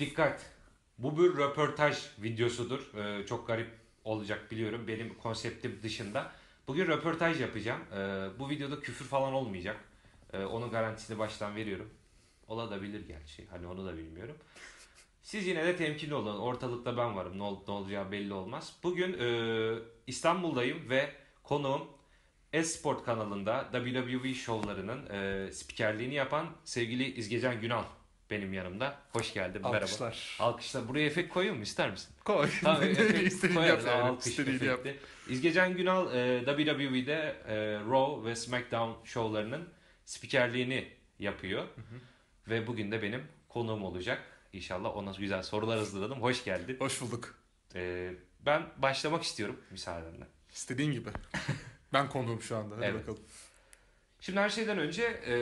Dikkat! Bu bir röportaj videosudur. Ee, çok garip olacak biliyorum. Benim konseptim dışında. Bugün röportaj yapacağım. Ee, bu videoda küfür falan olmayacak. Ee, onun garantisini baştan veriyorum. Olabilir gerçi. Hani onu da bilmiyorum. Siz yine de temkinli olun. Ortalıkta ben varım. Ne, ol- ne olacağı belli olmaz. Bugün e, İstanbul'dayım ve konuğum Esport kanalında WWE şovlarının e, spikerliğini yapan sevgili İzgecan Günal benim yanımda. Hoş geldin. Merhaba. Alkışlar. Alkışla. Buraya efekt koyuyor mu? İster misin? Koy. Tamam, efekt koyarız. yap. Alkış İstediğini yap. efekti. İzgecan Günal e, WWE'de e, Raw ve SmackDown şovlarının spikerliğini yapıyor. Ve bugün de benim konuğum olacak. İnşallah ona güzel sorular hazırladım. Hoş geldin. Hoş bulduk. E, ben başlamak istiyorum müsaadenle. İstediğin gibi. ben konuğum şu anda. Hadi Evet. bakalım. Şimdi her şeyden önce e,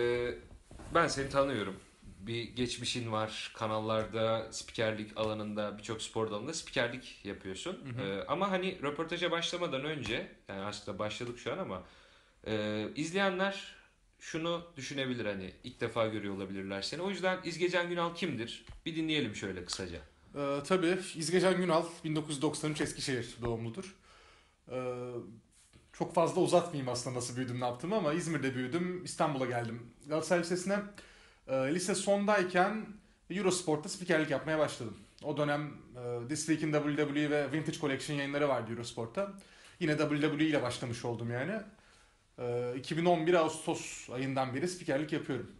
ben seni tanıyorum. Bir geçmişin var. Kanallarda, spikerlik alanında, birçok spor dalında spikerlik yapıyorsun. E, ama hani röportaja başlamadan önce, yani aslında başladık şu an ama e, izleyenler şunu düşünebilir hani ilk defa görüyor olabilirler seni. O yüzden İzgecan Günal kimdir? Bir dinleyelim şöyle kısaca. Ee, tabii İzgecan Günal 1993 Eskişehir doğumludur. Ee, çok fazla uzatmayayım aslında nasıl büyüdüm ne yaptığımı ama İzmir'de büyüdüm. İstanbul'a geldim. Galatasaray Lisesi'ne lise sondayken Eurosport'ta spikerlik yapmaya başladım. O dönem e, This Week in WWE ve Vintage Collection yayınları vardı Eurosport'ta. Yine WWE ile başlamış oldum yani. Ee, 2011 Ağustos ayından beri spikerlik yapıyorum.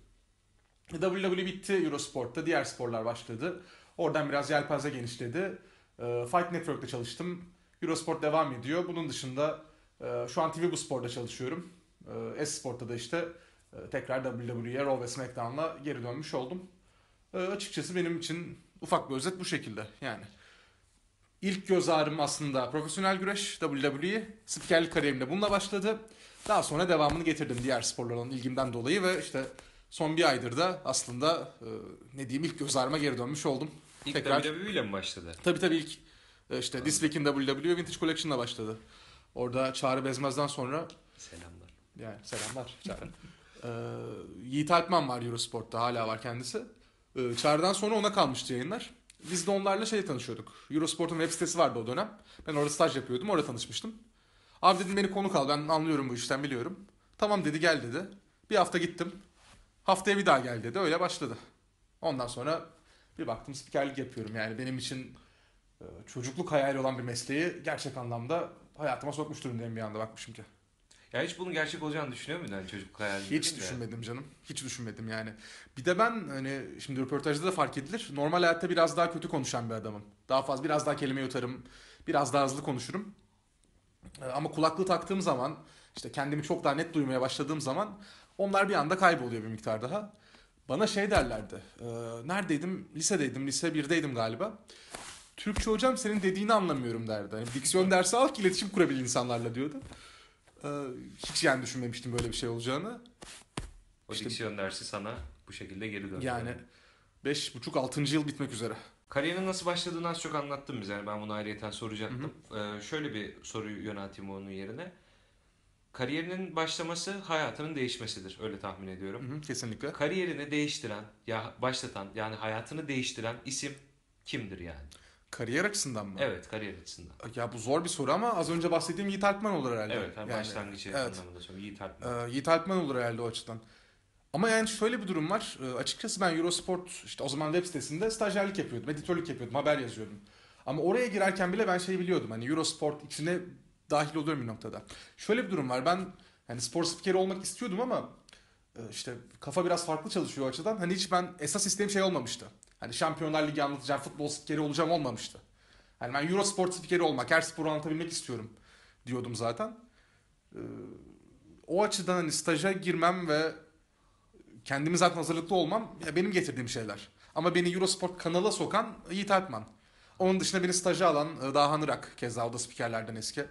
WWE bitti Eurosport'ta, diğer sporlar başladı. Oradan biraz yelpaze genişledi. Ee, Fight Network'te çalıştım. Eurosport devam ediyor. Bunun dışında e, şu an TV Bu Spor'da çalışıyorum. E, S-Sport'ta da işte e, tekrar WWE'ye Raw ve SmackDown'la geri dönmüş oldum. E, açıkçası benim için ufak bir özet bu şekilde yani. İlk göz ağrım aslında profesyonel güreş, WWE. Spikerlik kariyerimde bununla başladı. Daha sonra devamını getirdim diğer sporlara olan ilgimden dolayı ve işte son bir aydır da aslında e, ne diyeyim ilk göz ağrıma geri dönmüş oldum. İlk Tekrar- WWE ile mi başladı? Tabii tabii ilk e, işte This Week in WWE Vintage Collection'la başladı. Orada Çağrı Bezmez'den sonra Selamlar. yani selamlar Çağrı. ee, Yiğit Alpman var Eurosport'ta hala var kendisi. Ee, Çağrı'dan sonra ona kalmıştı yayınlar. Biz de onlarla şey tanışıyorduk. Eurosport'un web sitesi vardı o dönem. Ben orada staj yapıyordum. Orada tanışmıştım. Abi dedim beni konuk al. Ben anlıyorum bu işten biliyorum. Tamam dedi gel dedi. Bir hafta gittim. Haftaya bir daha gel dedi. Öyle başladı. Ondan sonra bir baktım spikerlik yapıyorum. Yani benim için e, çocukluk hayali olan bir mesleği gerçek anlamda hayatıma sokmuş durumdayım bir anda bakmışım ki. Ya hiç bunun gerçek olacağını düşünüyor muydun hani çocuk hayalinde? Hiç düşünmedim canım. Hiç düşünmedim yani. Bir de ben hani şimdi röportajda da fark edilir. Normal hayatta biraz daha kötü konuşan bir adamım. Daha fazla biraz daha kelime yutarım. Biraz daha hızlı konuşurum. Ee, Ama kulaklığı taktığım zaman işte kendimi çok daha net duymaya başladığım zaman onlar bir anda kayboluyor bir miktar daha. Bana şey derlerdi. e, neredeydim? Lisedeydim. Lise 1'deydim galiba. Türkçe hocam senin dediğini anlamıyorum derdi. Hani diksiyon dersi al ki iletişim kurabil insanlarla diyordu. Ee, hiç yani düşünmemiştim böyle bir şey olacağını. O İşte- diksiyon dersi sana bu şekilde geri döndü. Yani 5,5-6. yıl bitmek üzere. Kariyerin nasıl başladığını az çok anlattın bize. Yani ben bunu ayrıyeten soracaktım. Ee, şöyle bir soruyu yönelteyim onun yerine. Kariyerinin başlaması hayatının değişmesidir. Öyle tahmin ediyorum. Hı hı, kesinlikle. Kariyerini değiştiren, ya başlatan yani hayatını değiştiren isim kimdir yani? Kariyer açısından mı? Evet kariyer açısından. Ya bu zor bir soru ama az önce bahsettiğim Yiğit Alpman olur herhalde. Evet yani başlangıç evet. anlamında söylüyorum. Yiğit Alpman. Ee, Yiğit Alpman olur herhalde o açıdan. Ama yani şöyle bir durum var. Ee, açıkçası ben Eurosport işte o zaman web sitesinde stajyerlik yapıyordum. Editörlük yapıyordum. Haber yazıyordum. Ama oraya girerken bile ben şeyi biliyordum. Hani Eurosport içine dahil oluyorum bir noktada. Şöyle bir durum var. Ben hani spor spikeri olmak istiyordum ama e, işte kafa biraz farklı çalışıyor o açıdan. Hani hiç ben esas isteğim şey olmamıştı. Hani Şampiyonlar Ligi anlatacağım, futbol spikeri olacağım olmamıştı. Hani ben Eurosport spikeri olmak, her sporu anlatabilmek istiyorum diyordum zaten. Ee, o açıdan hani staja girmem ve kendimi zaten hazırlıklı olmam ya benim getirdiğim şeyler. Ama beni Eurosport kanala sokan Yiğit Alpman. Onun dışında beni staja alan e, Dahan Irak keza o da spikerlerden eski.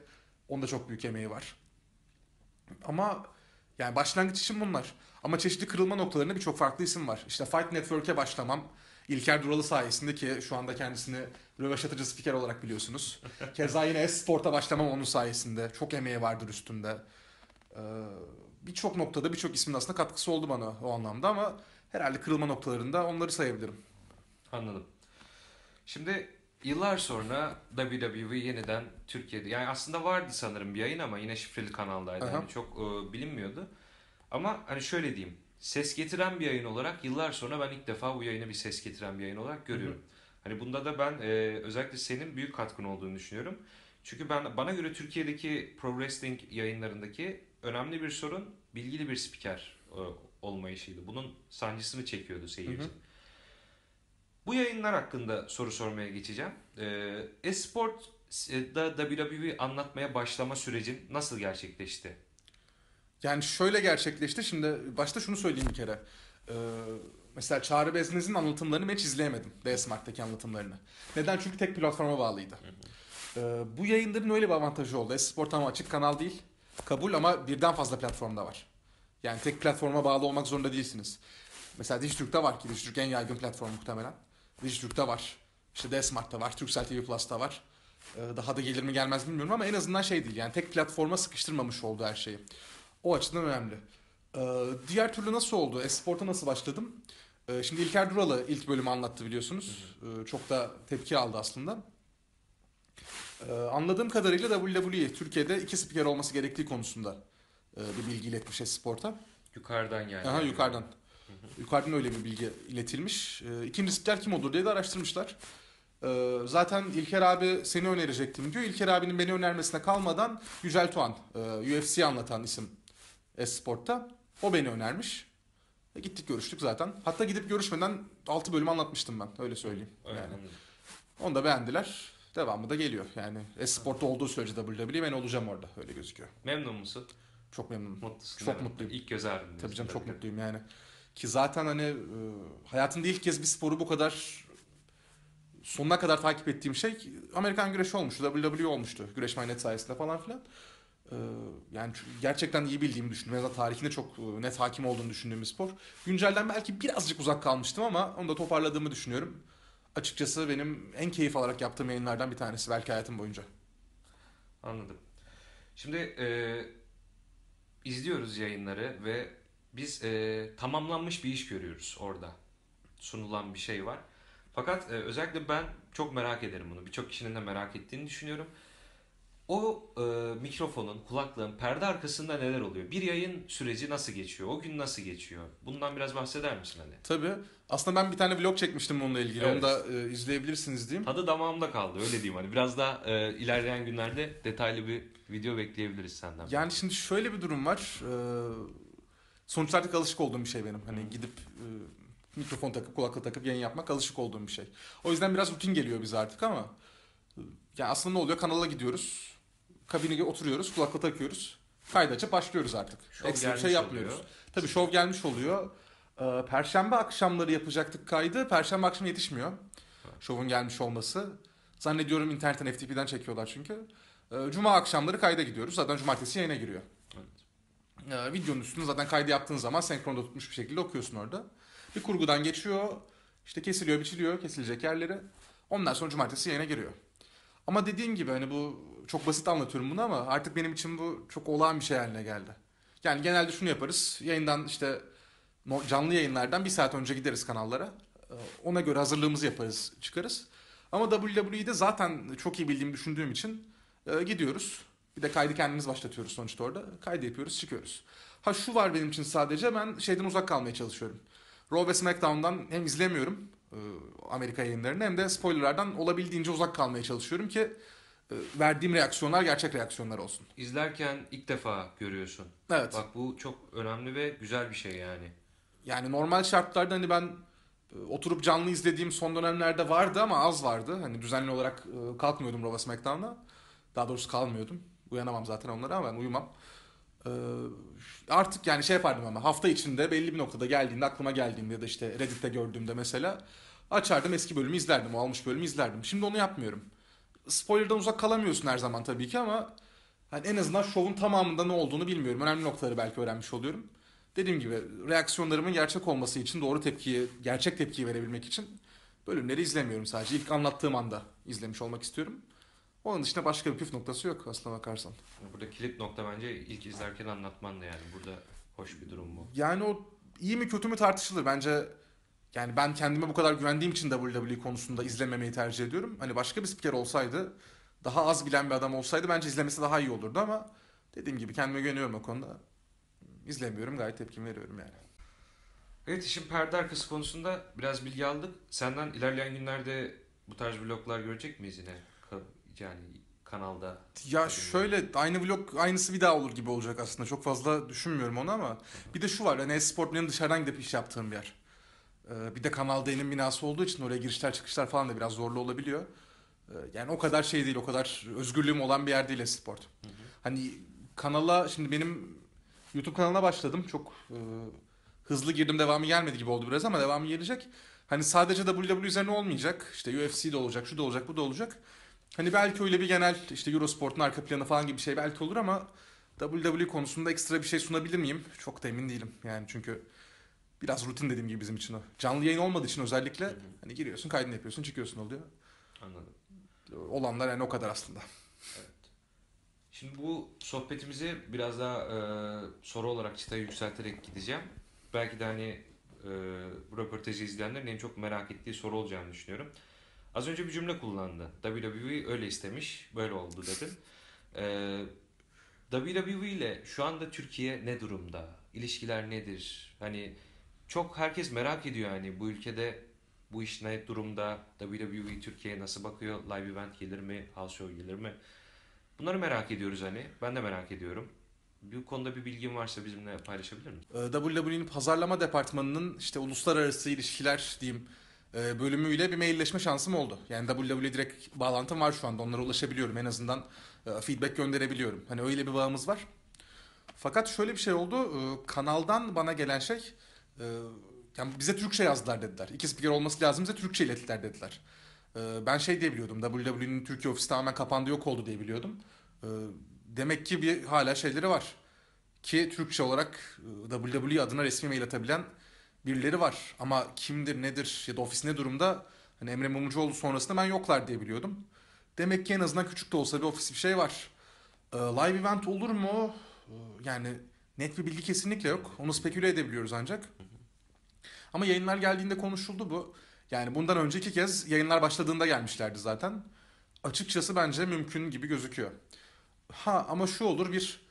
Onda çok büyük emeği var. Ama yani başlangıç için bunlar. Ama çeşitli kırılma noktalarında birçok farklı isim var. İşte Fight Network'e başlamam. İlker Duralı sayesinde ki şu anda kendisini röveşatıcı spiker olarak biliyorsunuz. Keza yine Esport'a başlamam onun sayesinde. Çok emeği vardır üstünde. Ee, birçok noktada birçok ismin aslında katkısı oldu bana o anlamda ama herhalde kırılma noktalarında onları sayabilirim. Anladım. Şimdi yıllar sonra WWE yeniden Türkiye'de yani aslında vardı sanırım bir yayın ama yine şifreli kanaldaydı. Aha. Yani çok e, bilinmiyordu. Ama hani şöyle diyeyim. Ses getiren bir yayın olarak yıllar sonra ben ilk defa bu yayına bir ses getiren bir yayın olarak görüyorum. Hani bunda da ben e, özellikle senin büyük katkın olduğunu düşünüyorum. Çünkü ben bana göre Türkiye'deki pro wrestling yayınlarındaki önemli bir sorun bilgili bir spiker e, olmayışıydı. Bunun sancısını çekiyordu seyirci. Hı hı. Bu yayınlar hakkında soru sormaya geçeceğim. Ee, Esport'da WWE anlatmaya başlama sürecin nasıl gerçekleşti? Yani şöyle gerçekleşti. Şimdi başta şunu söyleyeyim bir kere. Ee, mesela Çağrı Beznez'in anlatımlarını ben hiç izleyemedim. DS-Mark'taki anlatımlarını. Neden? Çünkü tek platforma bağlıydı. Ee, bu yayınların öyle bir avantajı oldu. Esport ama açık kanal değil. Kabul ama birden fazla platformda var. Yani tek platforma bağlı olmak zorunda değilsiniz. Mesela Dijitürk'te var ki Dijitürk en yaygın platform muhtemelen. Dijitürk'te var. İşte DS-Mark'ta var. Turkcell TV Plus'ta var. Ee, daha da gelir mi gelmez bilmiyorum ama en azından şey değil. Yani tek platforma sıkıştırmamış oldu her şeyi. O açıdan önemli. Ee, diğer türlü nasıl oldu? Esport'a nasıl başladım? Ee, şimdi İlker Duralı ilk bölümü anlattı biliyorsunuz. Ee, çok da tepki aldı aslında. Ee, anladığım kadarıyla WWE Türkiye'de iki spiker olması gerektiği konusunda e, bir bilgi iletmiş Esport'a. Yukarıdan yani. Aha, yukarıdan. Yukarıdan öyle bir bilgi iletilmiş. Ee, ikinci spiker kim olur diye de araştırmışlar. Ee, zaten İlker abi seni önerecektim diyor. İlker abinin beni önermesine kalmadan Yücel Tuğan, e, UFC'yi anlatan isim Esport'ta. O beni önermiş. E, gittik görüştük zaten. Hatta gidip görüşmeden 6 bölüm anlatmıştım ben. Öyle söyleyeyim. Öyle Yani. anladım. Onu da beğendiler. Devamı da geliyor. Yani Esport'ta olduğu sürece WWE ben olacağım orada. Öyle gözüküyor. Memnun musun? Çok memnunum. Mutlusun. Çok mutluyum. İlk göz ağrım. Tabii canım çok mutluyum yani. Ki zaten hani e, hayatımda ilk kez bir sporu bu kadar sonuna kadar takip ettiğim şey Amerikan güreşi olmuştu. WWE olmuştu. Güreş Net sayesinde falan filan. E, yani gerçekten iyi bildiğimi düşündüm. Da tarihinde çok e, net hakim olduğunu düşündüğüm bir spor. Güncelden belki birazcık uzak kalmıştım ama onu da toparladığımı düşünüyorum. Açıkçası benim en keyif alarak yaptığım yayınlardan bir tanesi belki hayatım boyunca. Anladım. Şimdi e, izliyoruz yayınları ve biz e, tamamlanmış bir iş görüyoruz orada. Sunulan bir şey var. Fakat e, özellikle ben çok merak ederim bunu. Birçok kişinin de merak ettiğini düşünüyorum. O e, mikrofonun, kulaklığın perde arkasında neler oluyor? Bir yayın süreci nasıl geçiyor? O gün nasıl geçiyor? Bundan biraz bahseder misin hani? Tabii. Aslında ben bir tane vlog çekmiştim bununla ilgili. Evet. Onu da e, izleyebilirsiniz diyeyim. Tadı damağımda kaldı öyle diyeyim hani. Biraz daha e, ilerleyen günlerde detaylı bir video bekleyebiliriz senden. Yani şimdi şöyle bir durum var. Ee, sonuç artık alışık olduğum bir şey benim. Hani gidip e, mikrofon takıp kulaklık takıp yayın yapmak alışık olduğum bir şey. O yüzden biraz rutin geliyor bize artık ama e, yani aslında ne oluyor? Kanala gidiyoruz. Kabine oturuyoruz. Kulaklık takıyoruz. Kaydı açıp başlıyoruz artık. Şov Ekstra bir şey yapmıyoruz. oluyor. Tabii şov gelmiş oluyor. Ee, Perşembe akşamları yapacaktık kaydı. Perşembe akşamı yetişmiyor. Şovun gelmiş olması. Zannediyorum internetten FTP'den çekiyorlar çünkü. Ee, Cuma akşamları kayda gidiyoruz. Zaten cumartesi yayına giriyor. Ee, videonun üstünü zaten kaydı yaptığın zaman senkronda tutmuş bir şekilde okuyorsun orada. Bir kurgudan geçiyor. işte kesiliyor, biçiliyor, kesilecek yerleri. Ondan sonra cumartesi yayına giriyor. Ama dediğim gibi hani bu çok basit anlatıyorum bunu ama artık benim için bu çok olağan bir şey haline geldi. Yani genelde şunu yaparız. Yayından işte canlı yayınlardan bir saat önce gideriz kanallara. Ee, Ona göre hazırlığımızı yaparız, çıkarız. Ama WWE'de zaten çok iyi bildiğimi düşündüğüm için e, gidiyoruz. Bir de kaydı kendimiz başlatıyoruz sonuçta orada. Kaydı yapıyoruz, çıkıyoruz. Ha şu var benim için sadece ben şeyden uzak kalmaya çalışıyorum. Raw ve SmackDown'dan hem izlemiyorum e, Amerika yayınlarını hem de spoilerlardan olabildiğince uzak kalmaya çalışıyorum ki verdiğim reaksiyonlar gerçek reaksiyonlar olsun. İzlerken ilk defa görüyorsun. Evet. Bak bu çok önemli ve güzel bir şey yani. Yani normal şartlarda hani ben e, oturup canlı izlediğim son dönemlerde vardı ama az vardı. Hani düzenli olarak e, kalkmıyordum Raw ve SmackDown'a. Daha doğrusu kalmıyordum. Uyanamam zaten onlara ama ben uyumam. E, artık yani şey yapardım ama hafta içinde belli bir noktada geldiğinde aklıma geldiğinde ya da işte Reddit'te gördüğümde mesela açardım eski bölümü izlerdim. O almış bölümü izlerdim. Şimdi onu yapmıyorum. Spoiler'dan uzak kalamıyorsun her zaman tabii ki ama hani en azından şovun tamamında ne olduğunu bilmiyorum. Önemli noktaları belki öğrenmiş oluyorum. Dediğim gibi reaksiyonlarımın gerçek olması için doğru tepkiyi, gerçek tepkiyi verebilmek için bölümleri izlemiyorum sadece. İlk anlattığım anda izlemiş olmak istiyorum. Onun dışında başka bir püf noktası yok aslına bakarsan. Burada kilit nokta bence ilk izlerken anlatman da yani. Burada hoş bir durum bu. Yani o iyi mi kötü mü tartışılır. Bence Yani ben kendime bu kadar güvendiğim için WWE konusunda izlememeyi tercih ediyorum. Hani başka bir spiker olsaydı, daha az bilen bir adam olsaydı bence izlemesi daha iyi olurdu ama dediğim gibi kendime güveniyorum o konuda. İzlemiyorum gayet tepkimi veriyorum yani. Evet işin perde arkası konusunda biraz bilgi aldık. Senden ilerleyen günlerde bu tarz vloglar görecek miyiz yine? Yani kanalda. Ya şöyle aynı vlog aynısı bir daha olur gibi olacak aslında. Çok fazla düşünmüyorum onu ama bir de şu var. Hani esport benim dışarıdan gidip iş yaptığım bir yer. Ee, bir de Kanal D'nin binası olduğu için oraya girişler çıkışlar falan da biraz zorlu olabiliyor. Ee, yani o kadar şey değil, o kadar özgürlüğüm olan bir yer değil esport. Hı hı. Hani kanala şimdi benim YouTube kanalına başladım. Çok e, hızlı girdim devamı gelmedi gibi oldu biraz ama devamı gelecek. Hani sadece WWE üzerine olmayacak. İşte UFC de olacak, şu da olacak, bu da olacak. Hani belki öyle bir genel işte Eurosport'un arka planı falan gibi bir şey belki olur ama WWE konusunda ekstra bir şey sunabilir miyim? Çok da emin değilim. Yani çünkü biraz rutin dediğim gibi bizim için o. Canlı yayın olmadığı için özellikle Hı hı. hani giriyorsun, kaydını yapıyorsun, çıkıyorsun oluyor. Anladım. Olanlar yani o kadar aslında. Şimdi bu sohbetimizi biraz daha e, soru olarak çıtayı yükselterek gideceğim. Belki de hani e, bu röportajı izleyenlerin en çok merak ettiği soru olacağını düşünüyorum. Az önce bir cümle kullandı. WWE öyle istemiş, böyle oldu dedin. E, WWE ile şu anda Türkiye ne durumda? İlişkiler nedir? Hani çok herkes merak ediyor hani bu ülkede bu iş ne durumda? WWE Türkiye'ye nasıl bakıyor? Live event gelir mi? House show gelir mi? Bunları merak ediyoruz hani. Ben de merak ediyorum. Bu konuda bir bilgin varsa bizimle paylaşabilir misin? Ee, WWE'nin pazarlama departmanının işte uluslararası ilişkiler diyeyim e, bölümüyle bir mailleşme şansım oldu. Yani WWE direkt bağlantım var şu anda. Onlara ulaşabiliyorum. En azından e, feedback gönderebiliyorum. Hani öyle bir bağımız var. Fakat şöyle bir şey oldu. E, Kanaldan bana gelen şey e, yani bize Türkçe yazdılar dediler. İki spiker olması lazım bize Türkçe ilettiler dediler. E, Ben şey diye biliyordum. WWE'nin Türkiye ofisi tamamen kapandı yok oldu diye biliyordum. E, Demek ki bir hala şeyleri var ki Türkçe olarak e, WWE adına resmi mail atabilen birileri var. Ama kimdir, nedir ya da ofis ne durumda hani Emre Mumcuoğlu sonrasında ben yoklar diye biliyordum. Demek ki en azından küçük de olsa bir ofis bir şey var. E, Live event olur mu? E, Yani net bir bilgi kesinlikle yok. Onu speküle edebiliyoruz ancak. Ama yayınlar geldiğinde konuşuldu bu. Yani bundan önceki kez yayınlar başladığında gelmişlerdi zaten. Açıkçası bence mümkün gibi gözüküyor. Ha ama şu olur bir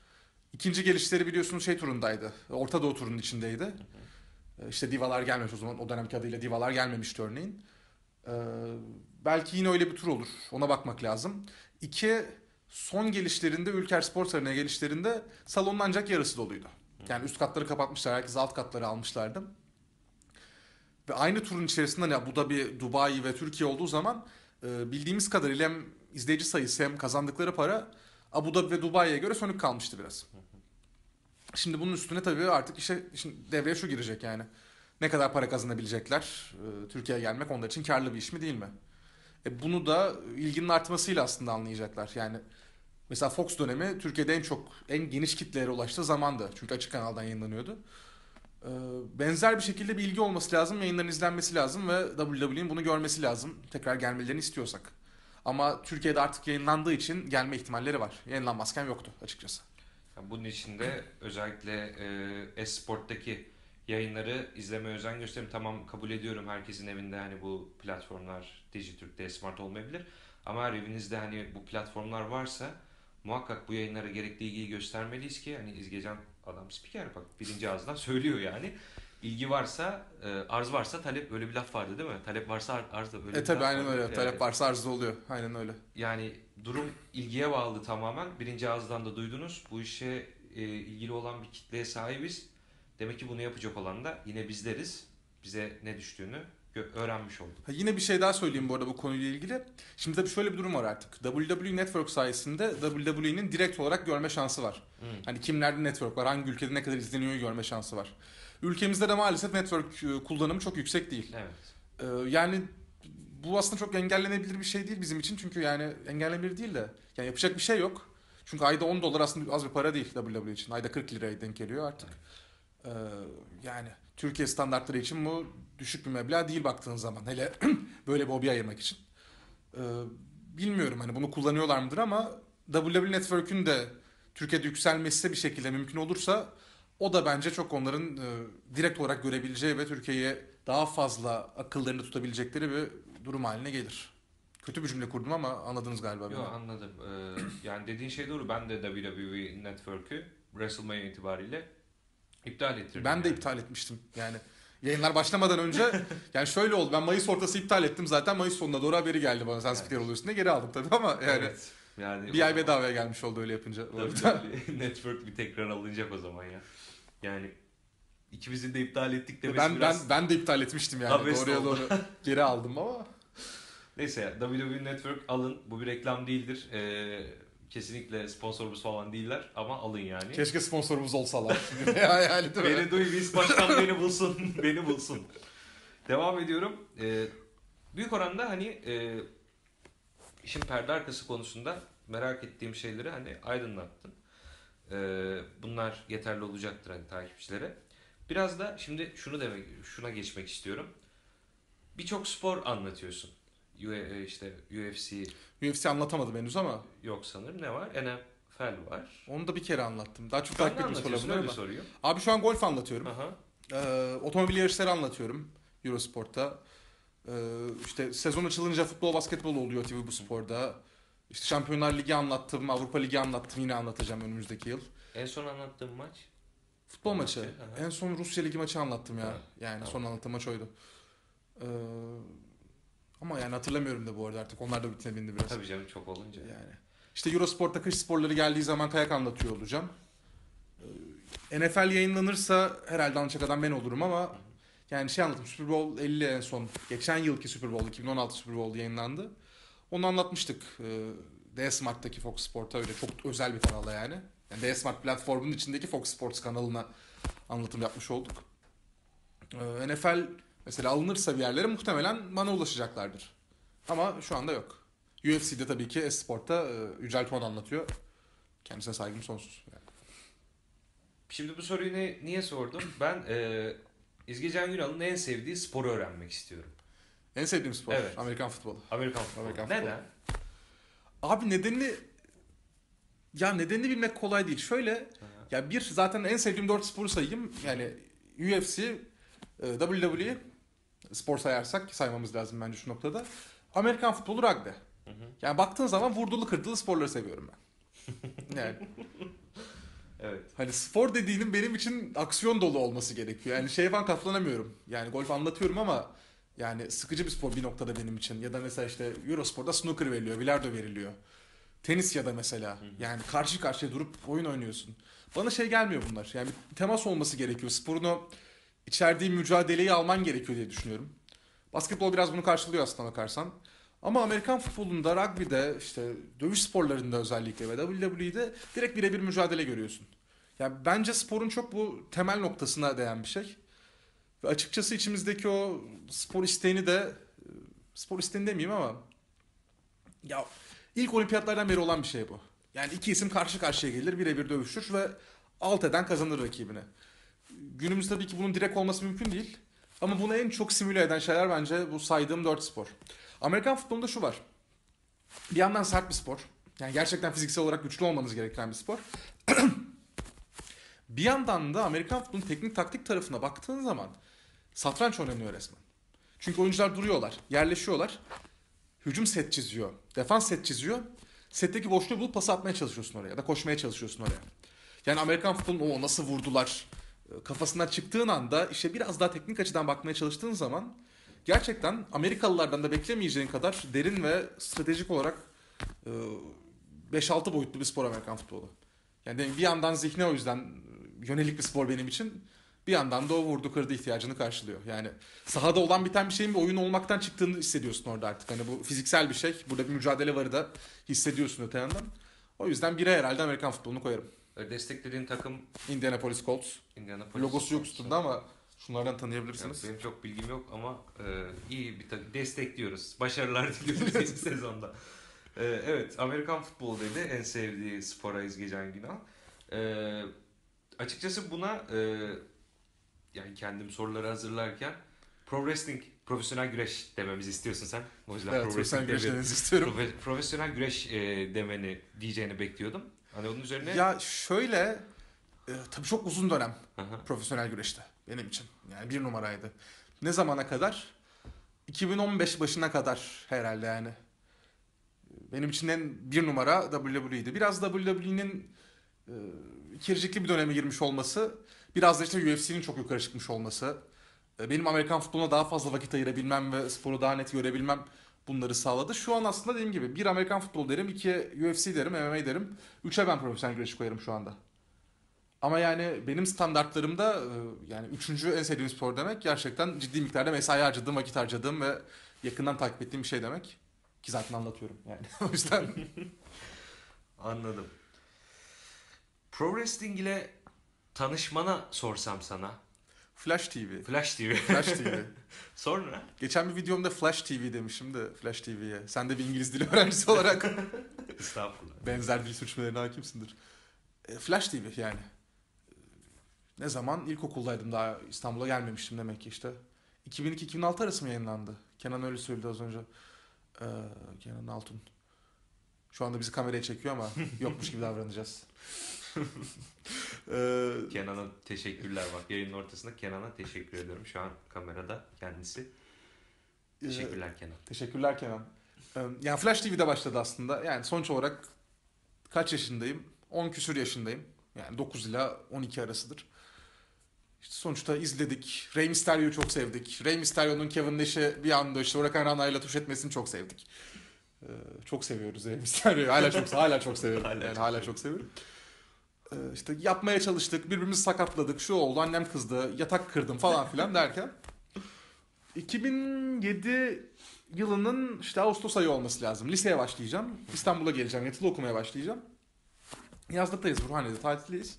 ikinci gelişleri biliyorsunuz şey turundaydı. Orta Doğu turunun içindeydi. Ee, İşte divalar gelmemiş o zaman o dönemki adıyla divalar gelmemişti örneğin. Ee, belki yine öyle bir tur olur. Ona bakmak lazım. İki son gelişlerinde Ülker Spor Sarayı'na gelişlerinde salonun ancak yarısı doluydu. Yani üst katları kapatmışlar. Herkes alt katları almışlardı. Ve aynı turun içerisinde hani Abu Dhabi, Dubai ve Türkiye olduğu zaman e, bildiğimiz kadarıyla hem izleyici sayısı hem kazandıkları para Abu Dhabi ve Dubai'ye göre sönük kalmıştı biraz. Şimdi bunun üstüne tabii artık işe işin devreye şu girecek yani. Ne kadar para kazanabilecekler? E, Türkiye'ye gelmek onlar için karlı bir iş mi değil mi? E, bunu da ilginin artmasıyla aslında anlayacaklar. Yani mesela Fox dönemi Türkiye'de en çok en geniş kitlelere ulaştığı zamandı. Çünkü açık kanaldan yayınlanıyordu. E, benzer bir şekilde bir ilgi olması lazım, yayınların izlenmesi lazım ve WWE'nin bunu görmesi lazım. Tekrar gelmelerini istiyorsak. Ama Türkiye'de artık yayınlandığı için gelme ihtimalleri var. Yayınlanmazken yoktu açıkçası. Bunun için de özellikle e, Esport'taki yayınları izlemeye özen gösterin. Tamam kabul ediyorum herkesin evinde hani bu platformlar Dijitürk'te Smart olmayabilir. Ama her evinizde hani bu platformlar varsa muhakkak bu yayınlara gerekli ilgiyi göstermeliyiz ki hani İzgecan adam spiker bak birinci ağızdan söylüyor yani. İlgi varsa, e, arz varsa talep böyle bir laf vardı değil mi? Talep varsa ar- arz da böyle E bir tabi laf aynen vardı. öyle. E, Talep varsa arzda oluyor. Aynen öyle. yani durum ilgiye bağlı tamamen. Birinci ağızdan da duydunuz. Bu işe e, ilgili olan bir kitleye sahibiz. Demek ki bunu yapacak olan da yine bizleriz. Bize ne düştüğünü öğrenmiş olduk. Ha, yine bir şey daha söyleyeyim bu arada bu konuyla ilgili. Şimdi tabii şöyle bir durum var artık. WWE Network sayesinde WWE'nin direkt olarak görme şansı var. Hı. Hani kimlerde network var, hangi ülkede ne kadar izleniyor görme şansı var. Ülkemizde de maalesef network e, kullanımı çok yüksek değil. Evet. Ee, yani bu aslında çok engellenebilir bir şey değil bizim için. Çünkü yani engellenebilir değil de. Yani yapacak bir şey yok. Çünkü ayda 10 dolar aslında az bir para değil WWE için. Ayda 40 liraya denk geliyor artık. Ee, yani Türkiye standartları için bu düşük bir meblağ değil baktığın zaman. Hele böyle bir hobi ayırmak için. Ee, bilmiyorum hani bunu kullanıyorlar mıdır ama WWE Network'ün de Türkiye'de yükselmesi bir şekilde mümkün olursa O da bence çok onların e, direkt olarak görebileceği ve Türkiye'ye daha fazla akıllarını tutabilecekleri bir durum haline gelir. Kötü bir cümle kurdum ama anladınız galiba. beni. Yo anladım. Ee, yani dediğin şey doğru. Ben de WWE Network'ü WrestleMania itibariyle iptal ettirdim. Ben de yani. iptal etmiştim. Yani yayınlar başlamadan önce yani şöyle oldu. Ben Mayıs ortası iptal ettim zaten. Mayıs sonuna doğru haberi geldi bana. Sen Evet. spiker oluyorsun diye geri aldım tabii ama yani Evet. Yani bir ay bedavaya gelmiş oldu öyle yapınca. Tabii. Network bir tekrar alınacak o zaman ya. Yani ikimizin de iptal ettik demesi ben biraz... ben ben de iptal etmiştim yani. Doğruya oldu. doğru geri aldım ama Neyse WWE Network alın. Bu bir reklam değildir. Ee, kesinlikle sponsorumuz falan değiller ama alın yani. keşke sponsorumuz olsalar. ya yani değil mi? Beni duy biz başkan beni bulsun. beni bulsun. Devam ediyorum. Ee, büyük oranda hani e, işin perde arkası konusunda merak ettiğim şeyleri hani aydınlattın. Ee, bunlar yeterli olacaktır hani takipçilere. Biraz da şimdi şunu demek şuna geçmek istiyorum. Birçok spor anlatıyorsun. U- e, işte UFC UFC anlatamadım henüz ama yok sanırım. Ne var? NFL var. onu da bir kere anlattım. Daha çok takip etmiş anlatıyorsun? olabilir Öyle ama. soruyor. Abi şu an golf anlatıyorum. Aha. Ee, otomobil yarışları anlatıyorum Eurosport'ta. Ee, işte sezon açılınca futbol, basketbol oluyor TV bu sporda. İşte Şampiyonlar Ligi anlattım, Avrupa Ligi anlattım. Yine anlatacağım önümüzdeki yıl. En son anlattığım maç Futbol Maçı, maçı. aha. En son Rusya Ligi maçı anlattım ya. Ha, Yani tamam. son anlattığım maç oydu. Ee, ama yani hatırlamıyorum da bu arada artık. Onlar da bitine bindi biraz. tabii canım çok olunca. Yani. İşte Eurosport'ta kış sporları geldiği zaman kayak anlatıyor olacağım. Ee, NFL yayınlanırsa herhalde anlatacak adam ben olurum ama yani şey anlattım Super Bowl 50 en son. Geçen yılki Super Bowl 2016 Super Bowl yayınlandı. Onu anlatmıştık. Ee, D-Smart'taki Fox Sport'a öyle çok özel bir kanala yani. yani D-Smart platformunun içindeki Fox Sports kanalına anlatım yapmış olduk. Ee, NFL mesela alınırsa bir yerlere muhtemelen bana ulaşacaklardır. Ama şu anda yok. UFC'de tabii ki Esport'ta e, Yücel Tuğan anlatıyor. Kendisine saygım sonsuz. Yani. Şimdi bu soruyu ne, niye sordum? Ben e, İzgi Can Günal'ın en sevdiği sporu öğrenmek istiyorum. En sevdiğim spor Evet. Amerikan futbolu. Amerikan futbolu. Amerikan Neden? Abi nedenini ya nedenini bilmek kolay değil. Şöyle ya bir zaten en sevdiğim dört sporu sayayım. Yani UFC, WWE spor sayarsak ki saymamız lazım bence şu noktada. Amerikan futbolu rugby. Hı hı. Yani baktığın zaman vurdulu kırdılı sporları seviyorum ben. Yani Evet. Hani spor dediğinin benim için aksiyon dolu olması gerekiyor. Yani şeye falan katlanamıyorum. Yani golf anlatıyorum ama yani sıkıcı bir spor bir noktada benim için. Ya da mesela işte Eurospor'da snooker veriliyor, bilardo veriliyor. Tenis ya da mesela. Yani karşı karşıya durup oyun oynuyorsun. Bana şey gelmiyor bunlar. Yani bir temas olması gerekiyor. Sporun o içerdiği mücadeleyi alman gerekiyor diye düşünüyorum. Basketbol biraz bunu karşılıyor aslında bakarsan. Ama Amerikan futbolunda, rugby'de, işte dövüş sporlarında özellikle ve WWE'de direkt birebir mücadele görüyorsun. Yani bence sporun çok bu temel noktasına değen bir şey. Ve açıkçası içimizdeki o spor isteğini de spor isteğini demeyeyim ama ya ilk olimpiyatlardan beri olan bir şey bu. Yani iki isim karşı karşıya gelir, birebir dövüşür ve alt eden kazanır rakibine. Günümüzde tabii ki bunun direkt olması mümkün değil. Ama bunu en çok simüle eden şeyler bence bu saydığım dört spor. Amerikan futbolunda şu var. Bir yandan sert bir spor. Yani gerçekten fiziksel olarak güçlü olmanız gereken bir spor. bir yandan da Amerikan futbolunun teknik taktik tarafına baktığın zaman satranç oynanıyor resmen. Çünkü oyuncular duruyorlar, yerleşiyorlar. Hücum set çiziyor, defans set çiziyor. Setteki boşluğu bulup pas atmaya çalışıyorsun oraya ya da koşmaya çalışıyorsun oraya. Yani Amerikan futbolunun o nasıl vurdular kafasından çıktığın anda işte biraz daha teknik açıdan bakmaya çalıştığın zaman gerçekten Amerikalılardan da beklemeyeceğin kadar derin ve stratejik olarak e, 5-6 boyutlu bir spor Amerikan futbolu. Yani bir yandan zihne o yüzden e, yönelik bir spor benim için. Bir yandan da o vurdu kırdı ihtiyacını karşılıyor. Yani sahada olan biten bir şeyin bir oyun olmaktan çıktığını hissediyorsun orada artık. Hani bu fiziksel bir şey. Burada bir mücadele varı da hissediyorsun öte yandan. O yüzden bire herhalde Amerikan futbolunu koyarım. E, Desteklediğin takım Indianapolis Colts. Indianapolis. Logosu yok üstünde ama şunlardan tanıyabilirsiniz. benim çok bilgim yok ama e, iyi bir takım. Destekliyoruz. Başarılar diliyoruz yeni sezonda. E, evet Amerikan futbolu dedi en sevdiği spora İzgecan Günal. E, açıkçası buna e, yani kendim soruları hazırlarken pro wrestling, profesyonel güreş dememizi istiyorsun sen. O yüzden Evet, pro wrestling istiyorum. Profe- profesyonel güreş e, demeni diyeceğini bekliyordum. Hani onun üzerine Ya şöyle e, tabii çok uzun dönem hı. profesyonel güreşte benim için. Yani bir numaraydı. Ne zamana kadar? 2015 başına kadar herhalde yani. Benim için en bir numara WWE'ydi. Biraz WWE'nin e, ikircikli bir döneme girmiş olması, biraz da işte UFC'nin çok yukarı çıkmış olması, e, benim Amerikan futboluna daha fazla vakit ayırabilmem ve sporu daha net görebilmem bunları sağladı. Şu an aslında dediğim gibi bir Amerikan futbol derim, iki UFC derim, MMA derim, üçe ben profesyonel güreş koyarım şu anda. Ama yani benim standartlarımda e, yani üçüncü en sevdiğim spor demek gerçekten ciddi miktarda mesai harcadığım, vakit harcadığım ve yakından takip ettiğim bir şey demek. Ki zaten anlatıyorum yani. o yüzden Anladım. Pro Wrestling ile tanışmana sorsam sana. Flash TV. Flash TV. Flash TV. Sonra? Geçen bir videomda Flash TV demişim de Flash TV'ye. Sen de bir İngiliz dili öğrencisi olarak Estağfurullah. benzer dil suçmalarına hakimsindir. E, Flash TV yani. Ne zaman? İlkokuldaydım daha İstanbul'a gelmemiştim demek ki işte. 2002-2006 arası mı yayınlandı? Kenan öyle söyledi az önce. Ee, Kenan Altun. Şu anda bizi kameraya çekiyor ama yokmuş gibi davranacağız. Ee, Kenan'a teşekkürler bak yayının ortasında Kenan'a teşekkür ediyorum. Şu an kamerada kendisi. e, Teşekkürler Kenan. Teşekkürler Kenan. Ee, Yani Flash TV'de başladı aslında. Yani sonuç olarak kaç yaşındayım? 10 küsür yaşındayım. Yani 9 ile 12 arasıdır. İşte sonuçta izledik. Rey Mysterio'yu çok sevdik. Rey Mysterio'nun Kevin Nash'i bir anda işte Huracan Rana'yla tuş etmesini çok sevdik. Ee, çok seviyoruz Rey Mysterio'yu. Hala çok hala çok seviyorum. Hala yani çok hala çok seviyorum. Ee, işte yapmaya çalıştık. Birbirimizi sakatladık. Şu oldu. Annem kızdı. Yatak kırdım falan filan derken 2007 yılının işte Ağustos ayı olması lazım. Liseye başlayacağım. İstanbul'a geleceğim. Yatılı okumaya başlayacağım. Yazlıktayız. Burhaniye'de tatildeyiz.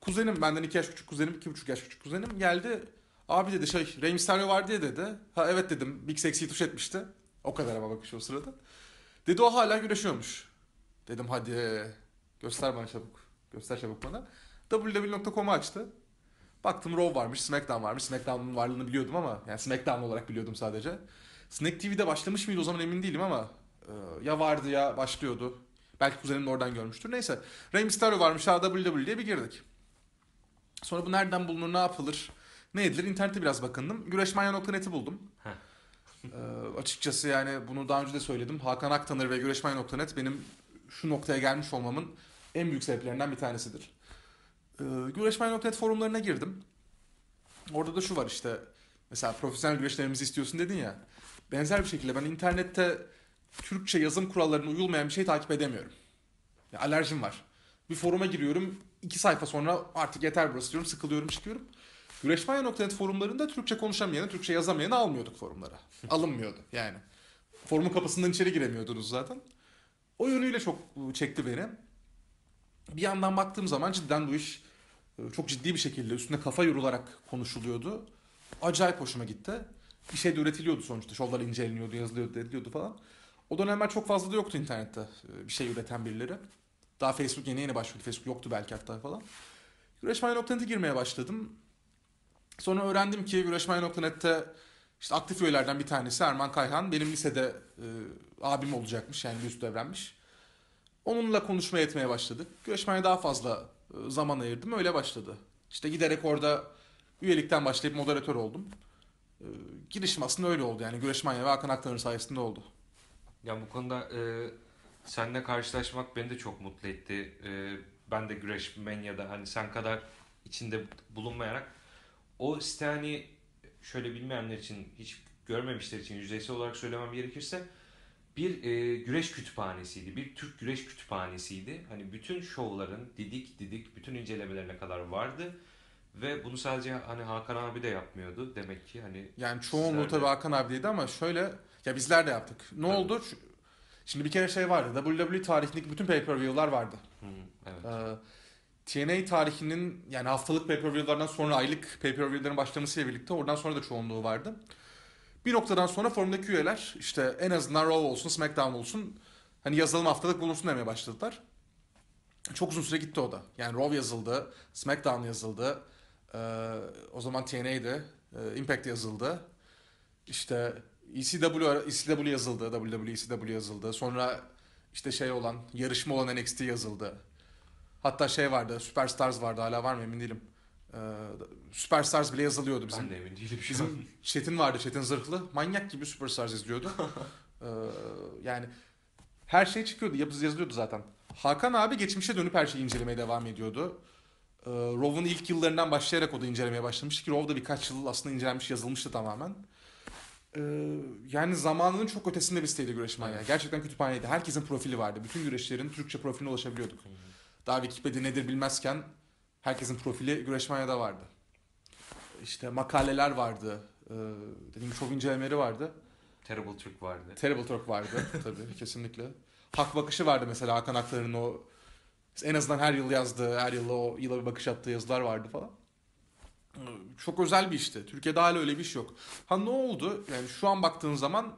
Kuzenim benden iki yaş küçük kuzenim, iki buçuk yaş küçük kuzenim geldi. Abi dedi şey Rey Mysterio var diye dedi. Ha evet dedim. Big Sexy'yi tuş etmişti. O kadar ama bakış o sırada. Dedi o hala güreşiyormuş. Dedim hadi göster bana çabuk. Göster çabuk bana. www.com'u açtı. Baktım Raw varmış, SmackDown varmış. SmackDown'un varlığını biliyordum ama yani SmackDown olarak biliyordum sadece. Snack TV'de başlamış mıydı o zaman emin değilim ama e, ya vardı ya başlıyordu. Belki kuzenim de oradan görmüştür. Neyse. Rey Mysterio varmış WWE diye bir girdik. Sonra bu nereden bulunur, ne yapılır, ne edilir? İnternette biraz bakındım. Güreşmanya.net'i buldum. Ee, açıkçası yani bunu daha önce de söyledim. Hakan Aktanır ve Güreşmanya.net benim şu noktaya gelmiş olmamın en büyük sebeplerinden bir tanesidir. Ee, Güreşmanya.net forumlarına girdim. Orada da şu var işte. Mesela profesyonel güreşlerimizi istiyorsun dedin ya. Benzer bir şekilde ben internette Türkçe yazım kurallarına uyulmayan bir şey takip edemiyorum. Ya, alerjim var. Bir foruma giriyorum. iki sayfa sonra artık yeter burası diyorum. Sıkılıyorum çıkıyorum. Güreşmanya.net forumlarında Türkçe konuşamayanı, Türkçe yazamayanı almıyorduk forumlara. Alınmıyordu yani. Forumun kapısından içeri giremiyordunuz zaten. O yönüyle çok çekti beni. Bir yandan baktığım zaman cidden bu iş e, çok ciddi bir şekilde üstüne kafa yorularak konuşuluyordu. Acayip hoşuma gitti. Bir şey de üretiliyordu sonuçta. Şovlar inceleniyordu, yazılıyordu, ediliyordu falan. O dönemler çok fazla da yoktu internette e, bir şey üreten birileri. Daha Facebook yeni yeni başladı. Facebook yoktu belki hatta falan. Güreşmanya.net'e girmeye başladım. Sonra öğrendim ki Güreşmanya.net'te işte aktif üyelerden bir tanesi Erman Kayhan. Benim lisede e, abim olacakmış yani bir üst evrenmiş. Onunla konuşmaya etmeye başladık. Güreşmaya daha fazla e, zaman ayırdım. Öyle başladı. İşte giderek orada üyelikten başlayıp moderatör oldum. E, girişim aslında öyle oldu yani. Güreşmanya ve Hakan Aktanır sayesinde oldu. Ya bu konuda e, seninle karşılaşmak beni de çok mutlu etti. E, ben de güreş da hani sen kadar içinde bulunmayarak o site hani şöyle bilmeyenler için hiç görmemişler için yüzeysel olarak söylemem gerekirse bir e, güreş kütüphanesiydi. Bir Türk güreş kütüphanesiydi. Hani bütün şovların didik didik bütün incelemelerine kadar vardı. Ve bunu sadece hani Hakan abi de yapmıyordu. Demek ki hani Yani çoğunluğu de- tabii Hakan abideydi ama şöyle ya bizler de yaptık. Ne Tabii. oldu? Şimdi bir kere şey vardı. WWE tarihindeki bütün pay-per-view'lar vardı. hı, evet. Ee, TNA tarihinin yani haftalık pay-per-view'lardan sonra aylık pay-per-view'ların başlamasıyla birlikte oradan sonra da çoğunluğu vardı. Bir noktadan sonra formdaki üyeler işte en azından Raw olsun, SmackDown olsun hani yazılım haftalık bulunsun demeye başladılar. Çok uzun süre gitti o da. Yani Raw yazıldı, SmackDown yazıldı. Ee, o zaman TNA'ydi. Ee, Impact yazıldı. İşte ECW, ECW yazıldı. WWE ECW yazıldı. Sonra işte şey olan, yarışma olan NXT yazıldı. Hatta şey vardı, Superstars vardı hala var mı emin değilim. Ee, Superstars bile yazılıyordu bizim. Ben de emin değilim şu an. Bizim Çetin vardı, Çetin Zırhlı. Manyak gibi Superstars izliyordu. Ee, yani her şey çıkıyordu, yapız yazılıyordu zaten. Hakan abi geçmişe dönüp her şeyi incelemeye devam ediyordu. Ee, Rov'un ilk yıllarından başlayarak o da incelemeye başlamıştı ki Rov da birkaç yıl aslında incelenmiş, yazılmıştı tamamen. Ee, yani zamanının çok ötesinde bir siteydi Güreş Manyağı. Gerçekten kütüphaneydi. Herkesin profili vardı. Bütün güreşlerin Türkçe profiline ulaşabiliyorduk. Daha Wikipedia nedir bilmezken herkesin profili Güreş Manya'da vardı. İşte makaleler vardı. Ee, dediğim çok incelemeleri vardı. Terrible Türk vardı. Terrible Talk vardı tabii kesinlikle. Hak bakışı vardı mesela Hakan Aklar'ın o en azından her yıl yazdığı, her yıl o yıla bir bakış attığı yazılar vardı falan. Ee, Çok özel bir işti. Türkiye'de hala öyle bir iş yok. Ha ne oldu? Yani şu an baktığın zaman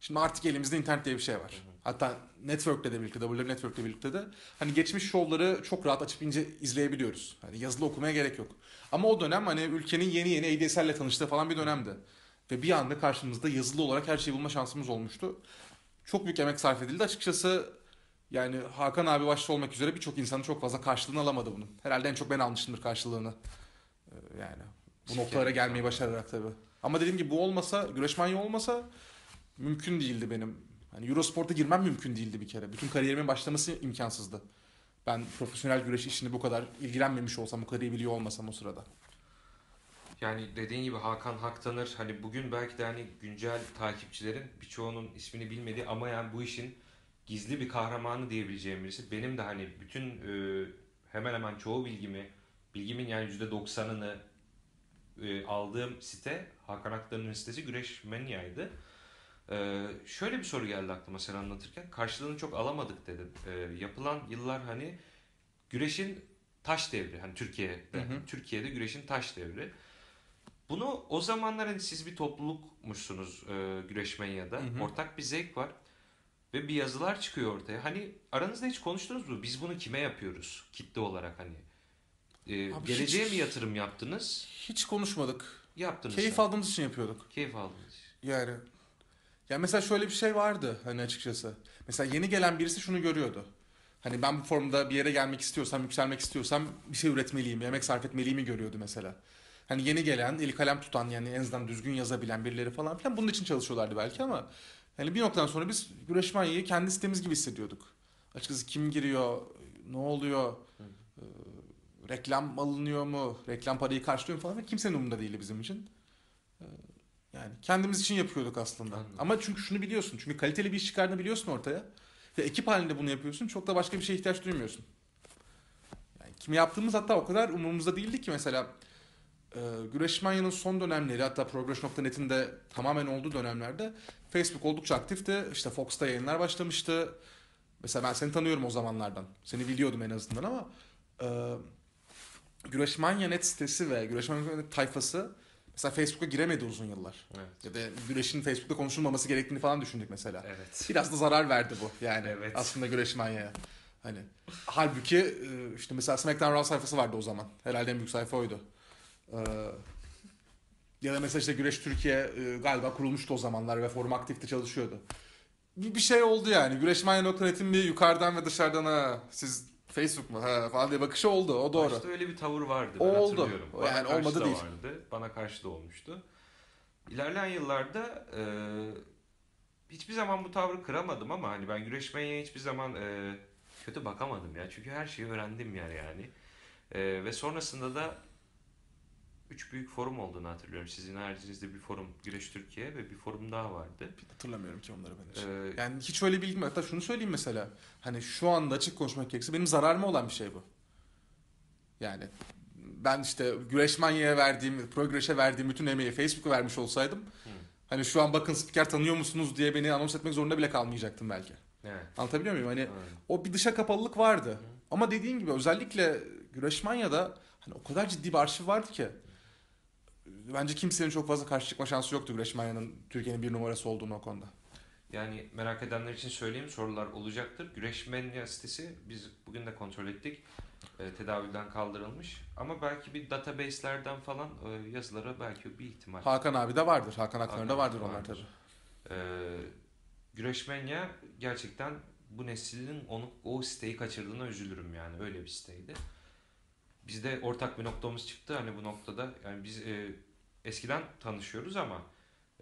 şimdi artık elimizde internet diye bir şey var. Hatta Network'le de birlikte, W Network'le birlikte de hani geçmiş şovları çok rahat açıp ince izleyebiliyoruz. Hani yazılı okumaya gerek yok. Ama o dönem hani ülkenin yeni yeni ADSL'le tanıştığı falan bir dönemdi. Ve bir anda karşımızda yazılı olarak her şeyi bulma şansımız olmuştu. Çok büyük emek sarf edildi. Açıkçası yani Hakan abi başta olmak üzere birçok insanın çok fazla karşılığını alamadı bunun. Herhalde en çok ben almışımdır karşılığını. Ee, Yani bu noktalara gelmeyi başararak tabii. Ama dediğim gibi bu olmasa, güreşmanya olmasa mümkün değildi benim. Hani Eurosport'a girmem mümkün değildi bir kere. Bütün kariyerimin başlaması imkansızdı. Ben profesyonel güreş işini bu kadar ilgilenmemiş olsam, bu kadar iyi biliyor olmasam o sırada. Yani dediğin gibi Hakan Haktanır hani bugün belki de hani güncel takipçilerin birçoğunun ismini bilmediği ama yani bu işin gizli bir kahramanı diyebileceğim birisi. Benim de hani bütün e, hemen hemen çoğu bilgimi, bilgimin yani %90'ını e, aldığım site Hakan Haktanır'ın sitesi Güreş Manya'ydı. E, şöyle bir soru geldi aklıma sen anlatırken. Karşılığını çok alamadık dedin. E, yapılan yıllar hani güreşin taş devri. Hani Türkiye'de. Hı hı. Türkiye'de güreşin taş devri. Bunu o zamanlar hani siz bir toplulukmuşsunuz e, Güreşmanya'da. Hı hı. Ortak bir zevk var. Ve bir yazılar çıkıyor ortaya. Hani aranızda hiç konuştunuz mu? Biz bunu kime yapıyoruz? Kitle olarak hani. E, Abi geleceğe hiç- mi yatırım yaptınız? Hiç konuşmadık. Yaptınız. Keyif sen. aldığımız için yapıyorduk. Keyif aldınız. Yani ya mesela şöyle bir şey vardı hani açıkçası. Mesela yeni gelen birisi şunu görüyordu. Hani ben bu formda bir yere gelmek istiyorsam, yükselmek istiyorsam bir şey üretmeliyim, emek sarf etmeliyimi görüyordu mesela. Hani yeni gelen, eli kalem tutan yani en azından düzgün yazabilen birileri falan filan bunun için çalışıyorlardı belki ama hani bir noktadan sonra biz Güreşmanya'yı kendi sitemiz gibi hissediyorduk. Açıkçası kim giriyor, ne oluyor, e, reklam alınıyor mu, reklam parayı karşılıyor mu falan kimsenin umurunda değildi bizim için. E, Yani kendimiz için yapıyorduk aslında. Anladım. Ama çünkü şunu biliyorsun. Çünkü kaliteli bir iş çıkardığını biliyorsun ortaya. Ve ekip halinde bunu yapıyorsun. Çok da başka bir şeye ihtiyaç duymuyorsun. Yani kimi yaptığımız hatta o kadar umurumuzda değildi ki mesela e, Güreşmanya'nın son dönemleri hatta Progress.net'in de tamamen olduğu dönemlerde Facebook oldukça aktifti. İşte Fox'ta yayınlar başlamıştı. Mesela ben seni tanıyorum o zamanlardan. Seni biliyordum en azından ama e, Güreşmanya.net sitesi ve Güreşmanya.net tayfası mesela Facebook'a giremedi uzun yıllar. Evet. Ya da güreşin Facebook'ta konuşulmaması gerektiğini falan düşündük mesela. Evet. Biraz da zarar verdi bu yani Evet. aslında güreş manyaya. Hani halbuki e, işte mesela SmackDown Raw sayfası vardı o zaman. Herhalde en büyük sayfa oydu. Ee, ya da mesela işte Güreş Türkiye e, galiba kurulmuştu o zamanlar ve forum aktifte çalışıyordu. Bir, bir şey oldu yani. Güreşmanya.net'in bir yukarıdan ve dışarıdan ha siz Facebook mu ha falan diye bakışı oldu. O doğru. Başta öyle bir tavır vardı. Ben oldu. hatırlıyorum. Bana yani karşı olmadı da değil. vardı. Bana karşı da olmuştu. İlerleyen yıllarda e, hiçbir zaman bu tavrı kıramadım ama hani ben güreşmeye hiçbir zaman e, kötü bakamadım ya. Çünkü her şeyi öğrendim yani yani. E, ve sonrasında da üç büyük forum olduğunu hatırlıyorum. Sizin haricinizde bir forum Güreş Türkiye ve bir forum daha vardı. Hatırlamıyorum ki onları ben hiç. E, Yani hiç öyle bilgim yok. Hatta şunu söyleyeyim mesela. Hani şu anda açık konuşmak gerekirse benim zararıma olan bir şey bu. Yani ben işte Güreşmanya'ya verdiğim, Progres'e verdiğim bütün emeği Facebook'a vermiş olsaydım hani şu an bakın spiker tanıyor musunuz diye beni anons etmek zorunda bile kalmayacaktım belki. evet. Anlatabiliyor muyum? Hani evet. o bir dışa kapalılık vardı. Ama dediğin gibi özellikle Güreşmanya'da hani o kadar ciddi bir arşiv vardı ki bence kimsenin çok fazla karşı çıkma şansı yoktu Güreşmanya'nın Türkiye'nin bir numarası olduğunu o konuda. Yani merak edenler için söyleyeyim sorular olacaktır. Güreşmenya sitesi biz bugün de kontrol ettik. E, tedavülden kaldırılmış. Ama belki bir database'lerden falan e, yazılara belki bir ihtimal. Hakan abi de vardır. Hakan Aklar'da Hakan vardır abi onlar vardır. tabii. E, Güreşmenya gerçekten bu neslinin onu o siteyi kaçırdığına üzülürüm yani öyle bir siteydi. Bizde ortak bir noktamız çıktı hani bu noktada yani biz e, eskiden tanışıyoruz ama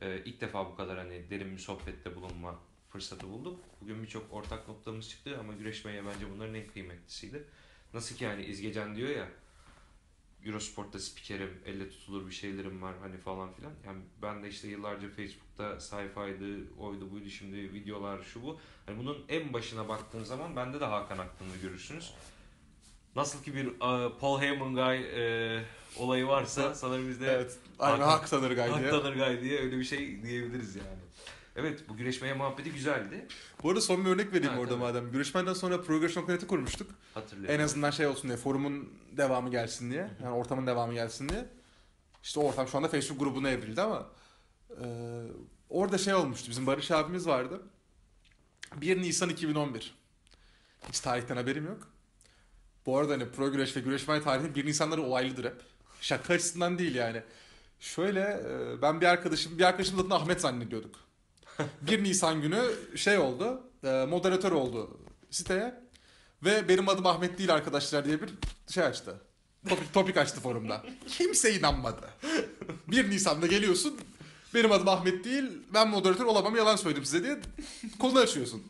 e, ilk defa bu kadar hani derin bir sohbette bulunma fırsatı bulduk. Bugün birçok ortak noktamız çıktı ama güreşmeye bence bunların en kıymetlisiydi. Nasıl ki yani İzgecan diyor ya Eurosport'ta spikerim, elle tutulur bir şeylerim var hani falan filan. Yani ben de işte yıllarca Facebook'ta sayfaydı, oydu buydu şimdi videolar şu bu. Hani bunun en başına baktığın zaman bende de Hakan Aktan'ı görürsünüz. Nasıl ki bir e, Paul Heyman Guy e, olayı varsa sanırım bizde Evet. Aynen Hakan- hak tanır gaydi. Hak Tanır Guy diye öyle bir şey diyebiliriz yani. Evet bu güreşmeye muhabbeti güzeldi. Bu arada son bir örnek vereyim Ha, orada tabii. madem. Görüşmeden sonra Progression.net'i kurmuştuk. Hatırlıyorum. En azından şey olsun diye, forumun devamı gelsin diye. Yani ortamın devamı gelsin diye. İşte o ortam şu anda Facebook grubuna evrildi ama e, orada şey olmuştu. Bizim Barış abimiz vardı. 1 Nisan 2011. Hiç tarihten haberim yok. Bu arada hani pro güreş ve güreşmen tarihi 1 Nisanları olaylıdır hep. Şaka açısından değil yani. Şöyle e, ben bir arkadaşım, bir arkadaşımın adını Ahmet zannediyorduk. 1 Nisan günü şey oldu, e, moderatör oldu siteye. Ve benim adım Ahmet değil arkadaşlar diye bir şey açtı. Topik, topik açtı forumda. Kimse inanmadı. 1 Nisan'da geliyorsun. Benim adım Ahmet değil. Ben moderatör olamam yalan söyledim size diye konu açıyorsun.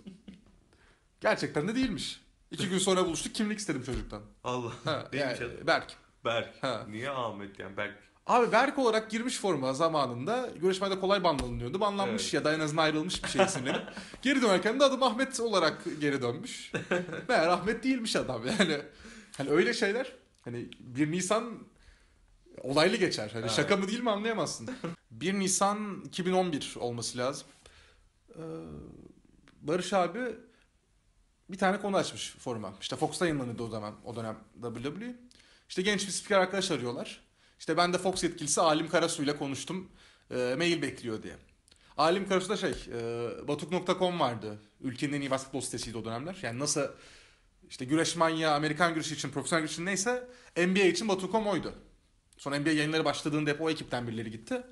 Gerçekten de değilmiş. İki gün sonra buluştuk kimlik istedim çocuktan. Allah. Ha, Neymiş yani, adı? Berk. Berk. Ha. Niye Ahmet yani Berk? Abi Berk olarak girmiş foruma zamanında. Görüşmede kolay banlanıyordu. Banlanmış Evet. ya da en azından ayrılmış bir şey sinirlenip. geri dönerken de adım Ahmet olarak geri dönmüş. Meğer Ahmet değilmiş adam yani. Hani öyle şeyler. Hani 1 Nisan olaylı geçer. Hani Evet. şaka mı değil mi anlayamazsın. 1 Nisan 2011 olması lazım. Ee, Barış abi bir tane konu açmış foruma. İşte Fox'ta yayınlanıyordu o zaman o dönem WWE. İşte genç bir spiker arkadaş arıyorlar. İşte ben de Fox yetkilisi Alim Karasu ile konuştum. E, mail bekliyor diye. Alim Karasu da şey, e, batuk.com vardı. Ülkenin en iyi basketbol sitesiydi o dönemler. Yani nasıl işte güreş manyağı, Amerikan güreşi için, profesyonel güreş için neyse NBA için batuk.com oydu. Sonra NBA yayınları başladığında hep o ekipten birileri gitti.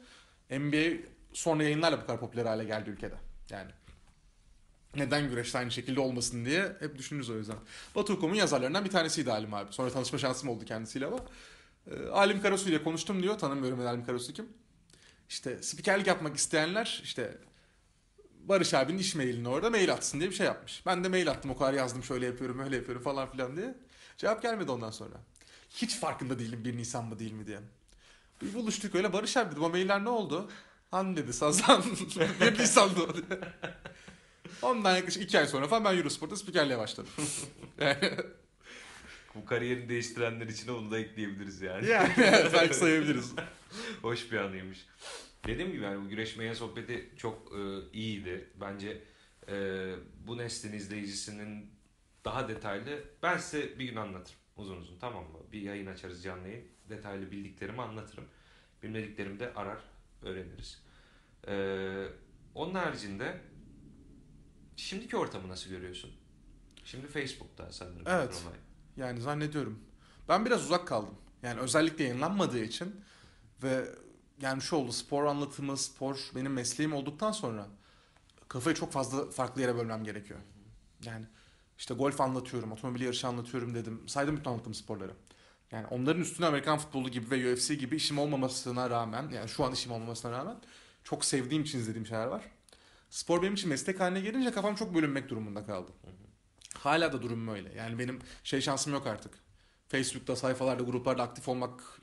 NBA sonra yayınlarla bu kadar popüler hale geldi ülkede. Yani neden güreş de aynı şekilde olmasın diye hep düşünürüz o yüzden. Batur.com'un yazarlarından bir tanesiydi Alim abi. Sonra tanışma şansım oldu kendisiyle ama. E, Karasu ile konuştum diyor. Tanımıyorum ben Alim Karasu kim. İşte spikerlik yapmak isteyenler işte Barış abinin iş mailini orada mail atsın diye bir şey yapmış. Ben de mail attım o kadar yazdım şöyle yapıyorum öyle yapıyorum falan filan diye. Cevap gelmedi ondan sonra. Hiç farkında değilim 1 Nisan mı değil mi diye. Bir buluştuk öyle Barış abi dedim o mailler ne oldu? Han dedi Sazan 1 Nisan'da o diye. Ondan yaklaşık 2 ay sonra falan ben Eurosport'ta spikerliğe başladım. yani, Bu kariyerini değiştirenler için onu da ekleyebiliriz yani. yani belki sayabiliriz. Hoş bir anıymış. Dediğim gibi yani bu güreşmeye sohbeti çok e, iyiydi. Bence e, bu neslin izleyicisinin daha detaylı ben size bir gün anlatırım uzun uzun tamam mı? Bir yayın açarız canlı yayın. Detaylı bildiklerimi anlatırım. Bilmediklerimi de arar öğreniriz. E, onun haricinde şimdiki ortamı nasıl görüyorsun? Şimdi Facebook'ta sanırım. Evet. olay. Yani zannediyorum. Ben biraz uzak kaldım. Yani özellikle yayınlanmadığı için ve yani şu oldu spor anlatımı, spor benim mesleğim olduktan sonra kafayı çok fazla farklı yere bölmem gerekiyor. Yani işte golf anlatıyorum, otomobil yarışı anlatıyorum dedim. Saydım bütün anlattığım sporları. Yani onların üstüne Amerikan futbolu gibi ve UFC gibi işim olmamasına rağmen, yani şu an işim olmamasına rağmen çok sevdiğim için izlediğim şeyler var. Spor benim için meslek haline gelince kafam çok bölünmek durumunda kaldı. Hala da durumum öyle. Yani benim şey şansım yok artık. Facebook'ta, sayfalarda, gruplarda aktif olmak,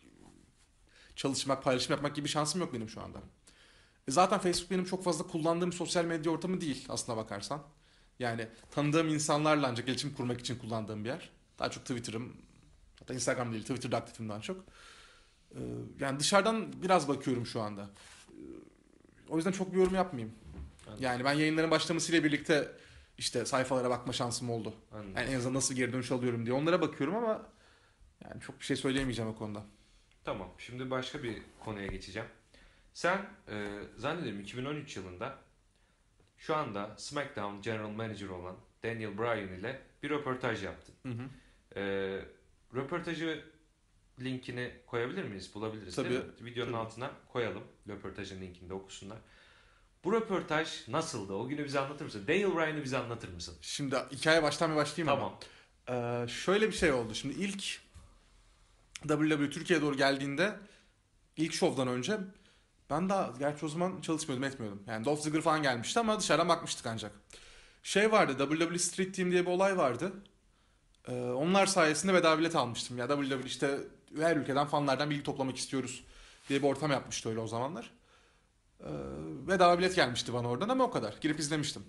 çalışmak, paylaşım yapmak gibi şansım yok benim şu anda. E zaten Facebook benim çok fazla kullandığım sosyal medya ortamı değil aslına bakarsan. Yani tanıdığım insanlarla ancak iletişim kurmak için kullandığım bir yer. Daha çok Twitter'ım, hatta Instagram değil, Twitter'da aktifim daha çok. E, Yani dışarıdan biraz bakıyorum şu anda. E, O yüzden çok bir yorum yapmayayım. Anladım. Yani ben yayınların başlamasıyla birlikte işte sayfalara bakma şansım oldu. Anladım. Yani en azından nasıl geri dönüş alıyorum diye onlara bakıyorum ama yani çok bir şey söyleyemeyeceğim o konuda. Tamam. Şimdi başka bir konuya geçeceğim. Sen e, zannederim 2013 yılında şu anda SmackDown General Manager olan Daniel Bryan ile bir röportaj yaptın. Hı hı. E, röportajı linkini koyabilir miyiz? Bulabiliriz Tabii, değil mi? Videonun tabii. altına koyalım. Röportajın linkini de okusunlar. Bu röportaj nasıldı? O günü bize anlatır mısın? Daniel Bryan'ı bize anlatır mısın? Şimdi hikaye baştan bir başlayayım ama. Tamam. Ee, şöyle bir şey oldu. Şimdi ilk WWE Türkiye'ye doğru geldiğinde ilk şovdan önce ben daha gerçi o zaman çalışmıyordum etmiyordum. Yani Dolph Ziggler falan gelmişti ama dışarıdan bakmıştık ancak. Şey vardı WWE Street Team diye bir olay vardı. Ee, onlar sayesinde bedava bilet almıştım. Ya WWE işte her ülkeden fanlardan bilgi toplamak istiyoruz diye bir ortam yapmıştı öyle o zamanlar. Ee, bedava bilet gelmişti bana oradan ama o kadar. Girip izlemiştim.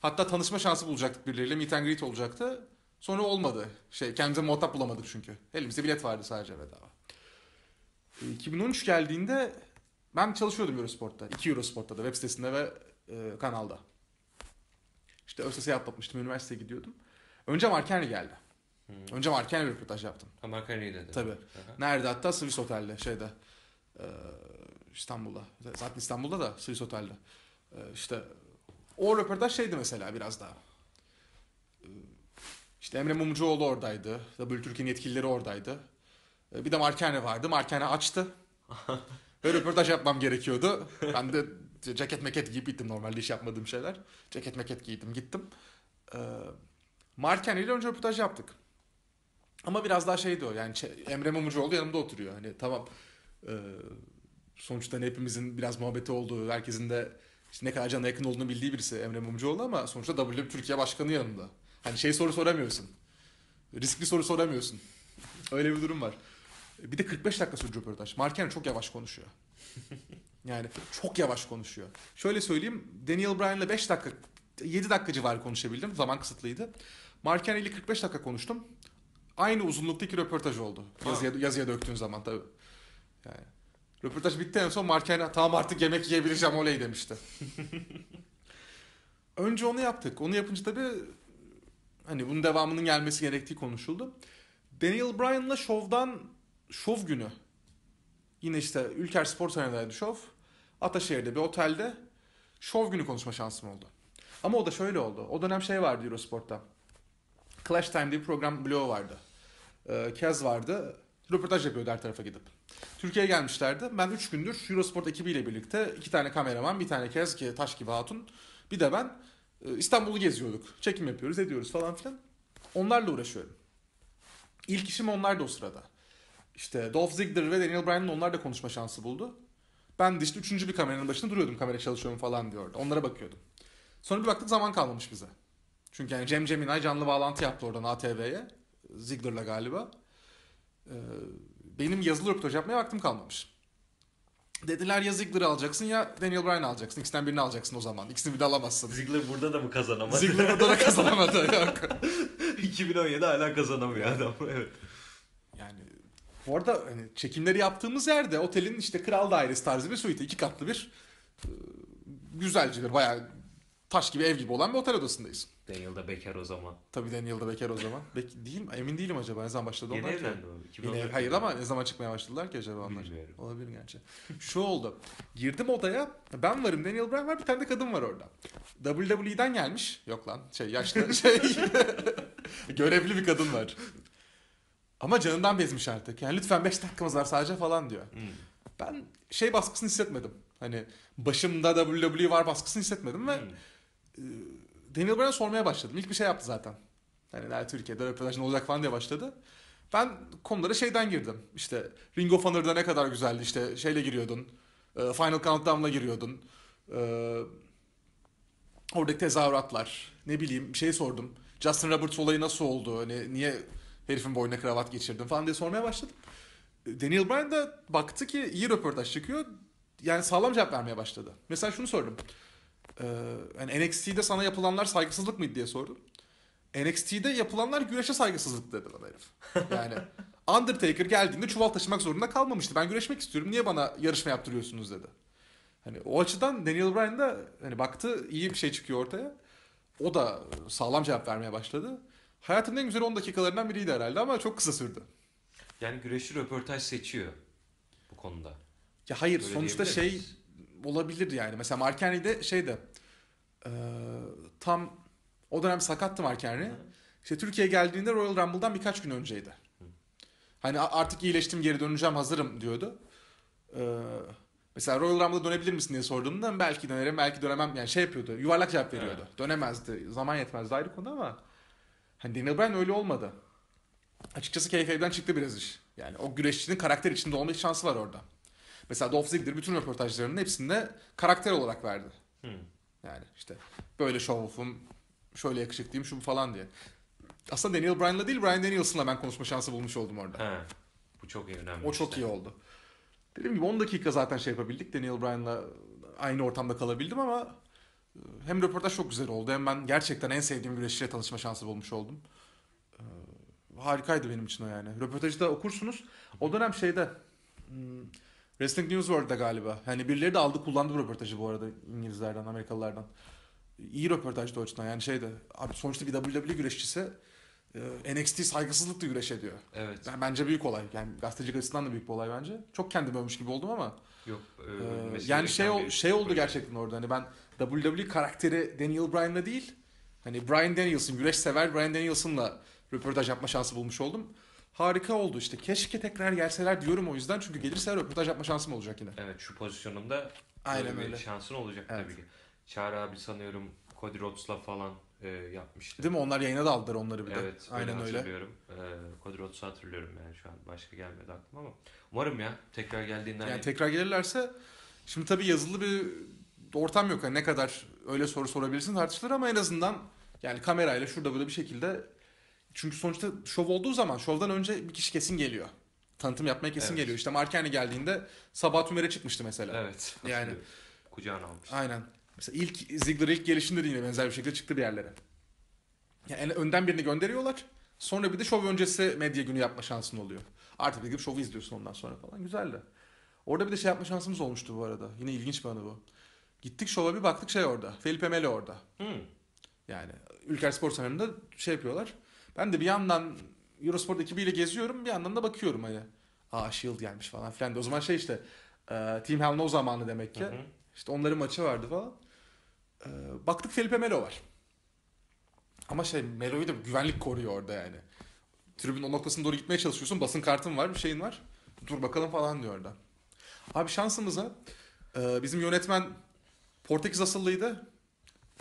Hatta tanışma şansı bulacaktık birileriyle. Meet and greet olacaktı. Sonra olmadı. Şey kendimize muhatap bulamadık çünkü. Elimizde bilet vardı sadece bedava. E, 2013 geldiğinde ben çalışıyordum Eurosport'ta. 2 Eurosport'ta da web sitesinde ve e, kanalda. İşte ÖSS'ye atlatmıştım. Üniversiteye gidiyordum. Önce Mark Henry geldi. Hı. Önce Mark Henry röportaj yaptım. Amerikan dedi. Tabii. Aha. Nerede hatta Swiss Otel'de şeyde. e, İstanbul'da. Zaten İstanbul'da da Swiss Otel'de. E, işte o röportaj şeydi mesela biraz daha. E, İşte Emre Mumcuoğlu oradaydı. W Türkiye'nin yetkilileri oradaydı. E, Bir de Markane vardı. Markane açtı. Ve röportaj yapmam gerekiyordu. Ben de ceket meket giyip gittim normalde iş yapmadığım şeyler. Ceket meket giydim gittim. E, Markane ile önce röportaj yaptık. Ama biraz daha şeydi o yani Emre Mumcuoğlu yanımda oturuyor. Hani tamam e, sonuçta hani hepimizin biraz muhabbeti olduğu, herkesin de işte ne kadar cana yakın olduğunu bildiği birisi Emre Mumcuoğlu ama sonuçta WWE Türkiye Başkanı yanında. Hani şey soru soramıyorsun. Riskli soru soramıyorsun. Öyle bir durum var. Bir de 45 dakika sürdü röportaj. Marken çok yavaş konuşuyor. Yani çok yavaş konuşuyor. Şöyle söyleyeyim. Daniel Bryan'la 5 dakika 7 dakika civarı konuşabildim. Zaman kısıtlıydı. Marken ile 45 dakika konuştum. Aynı uzunluktaki röportaj oldu. Yazıya, yazıya döktüğün zaman tabii. Yani röportaj bitti en son Marken tamam artık yemek yiyebileceğim oley demişti. Önce onu yaptık. Onu yapınca tabii hani bunun devamının gelmesi gerektiği konuşuldu. Daniel Bryan'la şovdan şov günü. Yine işte Ülker Spor Sahnedeydi şov. Ataşehir'de bir otelde şov günü konuşma şansım oldu. Ama o da şöyle oldu. O dönem şey vardı Eurosport'ta. Clash Time diye bir program bloğu vardı. Ee, Kez vardı. Röportaj yapıyordu her tarafa gidip. Türkiye'ye gelmişlerdi. Ben 3 gündür Eurosport ekibiyle birlikte iki tane kameraman, bir tane Kez ki taş gibi hatun. Bir de ben e, İstanbul'u geziyorduk. Çekim yapıyoruz, ediyoruz falan filan. Onlarla uğraşıyorum. İlk işim onlardı o sırada. İşte Dolph Ziggler ve Daniel Bryan'ın onlar da konuşma şansı buldu. Ben de işte üçüncü bir kameranın başında duruyordum kamera çalışıyorum falan diyordu. Onlara bakıyordum. Sonra bir baktık zaman kalmamış bize. Çünkü yani Cem Ceminay canlı bağlantı yaptı oradan ATV'ye. Ziggler'la galiba. Ee, benim yazılı röportaj yapmaya vaktim kalmamış. Dediler ya Ziggler'ı alacaksın ya Daniel Bryan'ı alacaksın. İkisinden birini alacaksın o zaman. İkisini bir de alamazsın. Ziggler burada da mı kazanamadı? Ziggler burada da kazanamadı. Yok. 2017 hala kazanamıyor adam. Evet. Yani bu arada hani çekimleri yaptığımız yerde otelin işte kral dairesi tarzı bir suite. iki katlı bir e, güzelce bir bayağı taş gibi ev gibi olan bir otel odasındayız. Daniel da bekar o zaman. Tabii Daniel da bekar o zaman. Bek değil mi? Emin değilim acaba ne zaman başladı Yeni onlar ki? evlendi o. Yine, 2014 hayır ama ne zaman çıkmaya başladılar ki acaba onlar? Bilmiyorum. Olabilir gerçi. Şu oldu. Girdim odaya. Ben varım. Daniel Bryan var. Bir tane de kadın var orada. WWE'den gelmiş. Yok lan. Şey yaşlı. şey. Görevli bir kadın var. Ama canından bezmiş artık. Yani lütfen 5 dakikamız var sadece falan diyor. Hmm. Ben şey baskısını hissetmedim. Hani başımda WWE var baskısını hissetmedim ve Hmm. Daniel Bryan'a sormaya başladım. İlk bir şey yaptı zaten. Hani nerede Türkiye'de röportaj ne olacak falan diye başladı. Ben konulara şeyden girdim. İşte Ring of Honor'da ne kadar güzeldi. İşte şeyle giriyordun. e, Final Countdown'la giriyordun. E, oradaki tezahüratlar. Ne bileyim bir şey sordum. Justin Roberts olayı nasıl oldu? Hani niye herifin boynuna kravat geçirdin falan diye sormaya başladım. E, Daniel Bryan da baktı ki iyi röportaj çıkıyor. Yani sağlam cevap vermeye başladı. Mesela şunu sordum. Ee, yani NXT'de sana yapılanlar saygısızlık mıydı diye sordum. NXT'de yapılanlar güreşe saygısızlık dedi bana herif. Yani Undertaker geldiğinde çuval taşımak zorunda kalmamıştı. Ben güreşmek istiyorum. Niye bana yarışma yaptırıyorsunuz dedi. Hani o açıdan Daniel Bryan da hani baktı iyi bir şey çıkıyor ortaya. O da sağlam cevap vermeye başladı. Hayatımın en güzel 10 dakikalarından biriydi herhalde ama çok kısa sürdü. Yani güreşçi röportaj seçiyor bu konuda. Ya hayır Öyle sonuçta şey? Olabilir yani. Mesela Mark Henry'de şeyde e, tam o dönem sakattı Mark Henry. İşte Türkiye'ye geldiğinde Royal Rumble'dan birkaç gün önceydi. Hani artık iyileştim geri döneceğim hazırım diyordu. E, Mesela Royal Rumble'a dönebilir misin diye sorduğumda belki dönerim belki dönemem yani şey yapıyordu yuvarlak cevap veriyordu. Evet. Dönemezdi zaman yetmezdi ayrı konu ama hani Daniel Bryan öyle olmadı. Açıkçası keyifden çıktı biraz iş. Yani o güreşçinin karakter içinde olma şansı var orada. Mesela Dolph Ziggler bütün röportajlarının hepsinde karakter olarak verdi. Hı. Yani işte böyle show off'um, şöyle yakışıklıyım, şu falan diye. Aslında Daniel Bryan'la değil Bryan Danielson'la ben konuşma şansı bulmuş oldum orada. He. Bu çok iyi önemli. O çok işte. iyi oldu. Dediğim gibi 10 dakika zaten şey yapabildik. Daniel Bryan'la aynı ortamda kalabildim ama e, hem röportaj çok güzel oldu hem ben gerçekten en sevdiğim güreşçiyle tanışma şansı bulmuş oldum. Ee, Harikaydı benim için o yani. Röportajı da okursunuz. O dönem şeyde hmm, Wrestling News World'da galiba. Hani birileri de aldı kullandı bu röportajı bu arada İngilizlerden, Amerikalılardan. İyi röportajdı o açıdan. Yani şeyde abi sonuçta bir WWE güreşçisi e, NXT saygısızlıkla güreş ediyor. Evet. Yani bence büyük olay. Yani gazetecilik açısından da büyük bir olay bence. Çok kendimi övmüş gibi oldum ama. Yok. e, e, yani şey ol- şey oldu gerçekten orada. Hani ben WWE karakteri Daniel Bryan'la değil. Hani Bryan Danielson, güreş sever Bryan Danielson'la röportaj yapma şansı bulmuş oldum. Harika oldu işte. Keşke tekrar gelseler diyorum o yüzden. Çünkü gelirse röportaj yapma şansım olacak yine. Evet şu pozisyonumda Aynen öyle. şansın olacak Evet. tabii ki. Çağrı abi sanıyorum Cody Rhodes'la falan e, yapmıştı. Değil mi? Onlar yayına da aldılar onları bir de. Evet, Aynen öyle. hatırlıyorum. Ee, Cody Rhodes'u hatırlıyorum yani şu an başka gelmedi aklıma ama umarım ya tekrar geldiğinde Yani hani tekrar gelirlerse şimdi tabii yazılı bir ortam yok. Yani ne kadar öyle soru sorabilirsin tartışılır ama en azından yani kamerayla şurada böyle bir şekilde çünkü sonuçta şov olduğu zaman şovdan önce bir kişi kesin geliyor. Tanıtım yapmaya kesin Evet. geliyor. İşte Mark Henry geldiğinde Sabah Tümer'e çıkmıştı mesela. evet Yani- kucağına almış. Aynen. Mesela ilk Ziggler ilk gelişinde de yine benzer bir şekilde çıktı bir yerlere. Yani en- önden birini gönderiyorlar. Sonra bir de şov öncesi medya günü yapma şansın oluyor. Artık bir gidip şovu izliyorsun ondan sonra falan. Güzeldi. Orada bir de şey yapma şansımız olmuştu bu arada. Yine ilginç bir anı bu. Gittik şova bir baktık şey orada. Felipe Melo orada. Hmm. Yani Ülker Spor Salonu'nda şey yapıyorlar. Ben de bir yandan Eurosport ekibiyle geziyorum bir yandan da bakıyorum hani. Aa Shield gelmiş falan filan. de. O zaman şey işte e, Team Hell No zamanı demek ki. Hı hı. İşte onların maçı vardı falan. Ee, baktık Felipe Melo var. Ama şey Melo'yu da güvenlik koruyor orada yani. Tribün o noktasına doğru gitmeye çalışıyorsun. Basın kartın var bir şeyin var. Dur bakalım falan diyor orada. Abi şansımıza e, bizim yönetmen Portekiz asıllıydı.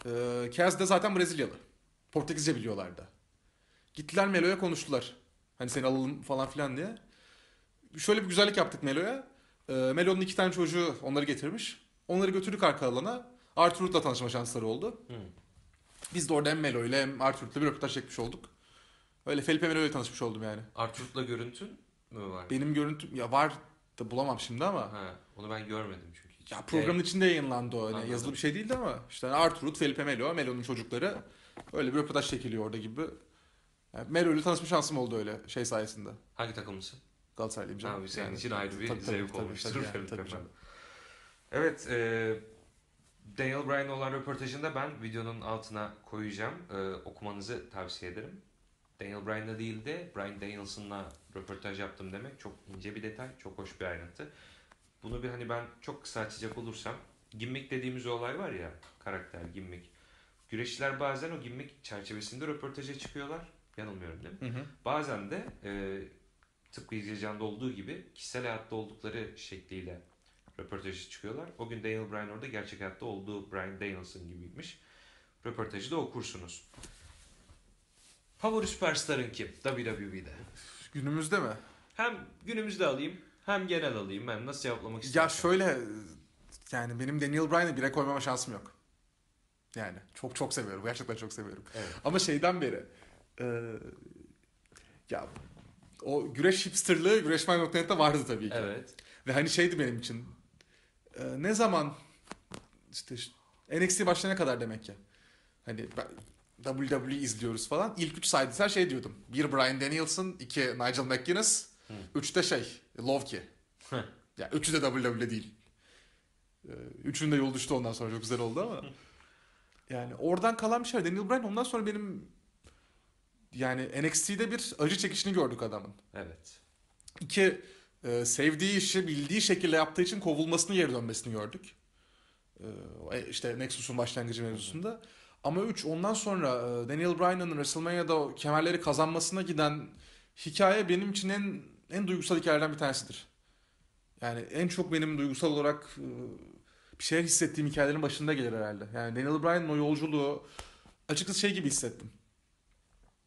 E, Kaz de zaten Brezilyalı. Portekizce biliyorlardı. Gittiler Melo'ya konuştular. Hani seni alalım falan filan diye. Şöyle bir güzellik yaptık Melo'ya. E, Melo'nun iki tane çocuğu onları getirmiş. Onları götürdük arka alana. Arturut'la tanışma şansları oldu. Hmm. Biz de orada hem Melo ile hem Arturut'la bir röportaj çekmiş olduk. Öyle Felipe Melo ile tanışmış oldum yani. Arturut'la görüntün mü var? Benim görüntüm ya var da bulamam şimdi ama. Ha, onu ben görmedim çünkü hiç. Ya programın içinde yayınlandı o. Anladım. yazılı bir şey değildi ama. işte Arturut, Felipe Melo, Melo'nun çocukları. Öyle bir röportaj çekiliyor orada gibi. Yani Melo ile tanışma şansım oldu öyle şey sayesinde. Hangi takımlısın? Galatasaraylıyım canım. Abi senin Yani için ayrı bir tabii, tabii, zevk tabii, olmuştur. tabii tabii canım. Evet, e, Daniel Bryan olan röportajında ben videonun altına koyacağım. E, okumanızı tavsiye ederim. Daniel Bryan'la değil de Bryan Danielson'la röportaj yaptım demek çok ince bir detay, çok hoş bir ayrıntı. Bunu bir hani ben çok kısa açacak olursam, gimmick dediğimiz olay var ya, karakter, gimmick. Güreşçiler bazen o gimmick çerçevesinde röportaja çıkıyorlar. Yanılmıyorum değil mi? Hı hı. Bazen de e, tıpkı İzleyici'nde olduğu gibi kişisel hayatta oldukları şekliyle röportajı çıkıyorlar. O gün Daniel Bryan orada gerçek hayatta olduğu Bryan Danielson gibiymiş. Röportajı da okursunuz. Favori süperstarın kim WWE'de? Günümüzde mi? Hem günümüzde alayım hem genel alayım. Ben nasıl cevaplamak Ya istersen. şöyle yani benim Daniel Bryan'ı bire koymama şansım yok. Yani çok çok seviyorum. Gerçekten çok seviyorum. Evet. Ama şeyden beri e, ya o güreş hipsterlığı güreşmen.net'te vardı tabii ki. Evet. Ve hani şeydi benim için e, ne zaman işte NXT başlayana kadar demek ki. Hani ben, WWE izliyoruz falan. İlk üç saydılar şey diyordum. Bir Bryan Danielson, iki Nigel McGuinness, Hı. üç de şey Lovki. Ya üçü de WWE değil. E, Üçünün de yol düştü ondan sonra çok güzel oldu ama. yani oradan kalan bir şey. Daniel Bryan ondan sonra benim yani NXT'de bir acı çekişini gördük adamın. Evet. İki, e, sevdiği işi bildiği şekilde yaptığı için kovulmasını geri dönmesini gördük. E, e, işte Nexus'un başlangıcı mevzusunda. Ama üç, ondan sonra e, Daniel Bryan'ın WrestleMania'da kemerleri kazanmasına giden hikaye benim için en en duygusal hikayelerden bir tanesidir. Yani en çok benim duygusal olarak e, bir şeyler hissettiğim hikayelerin başında gelir herhalde. Yani Daniel Bryan'ın o yolculuğu açıkçası şey gibi hissettim.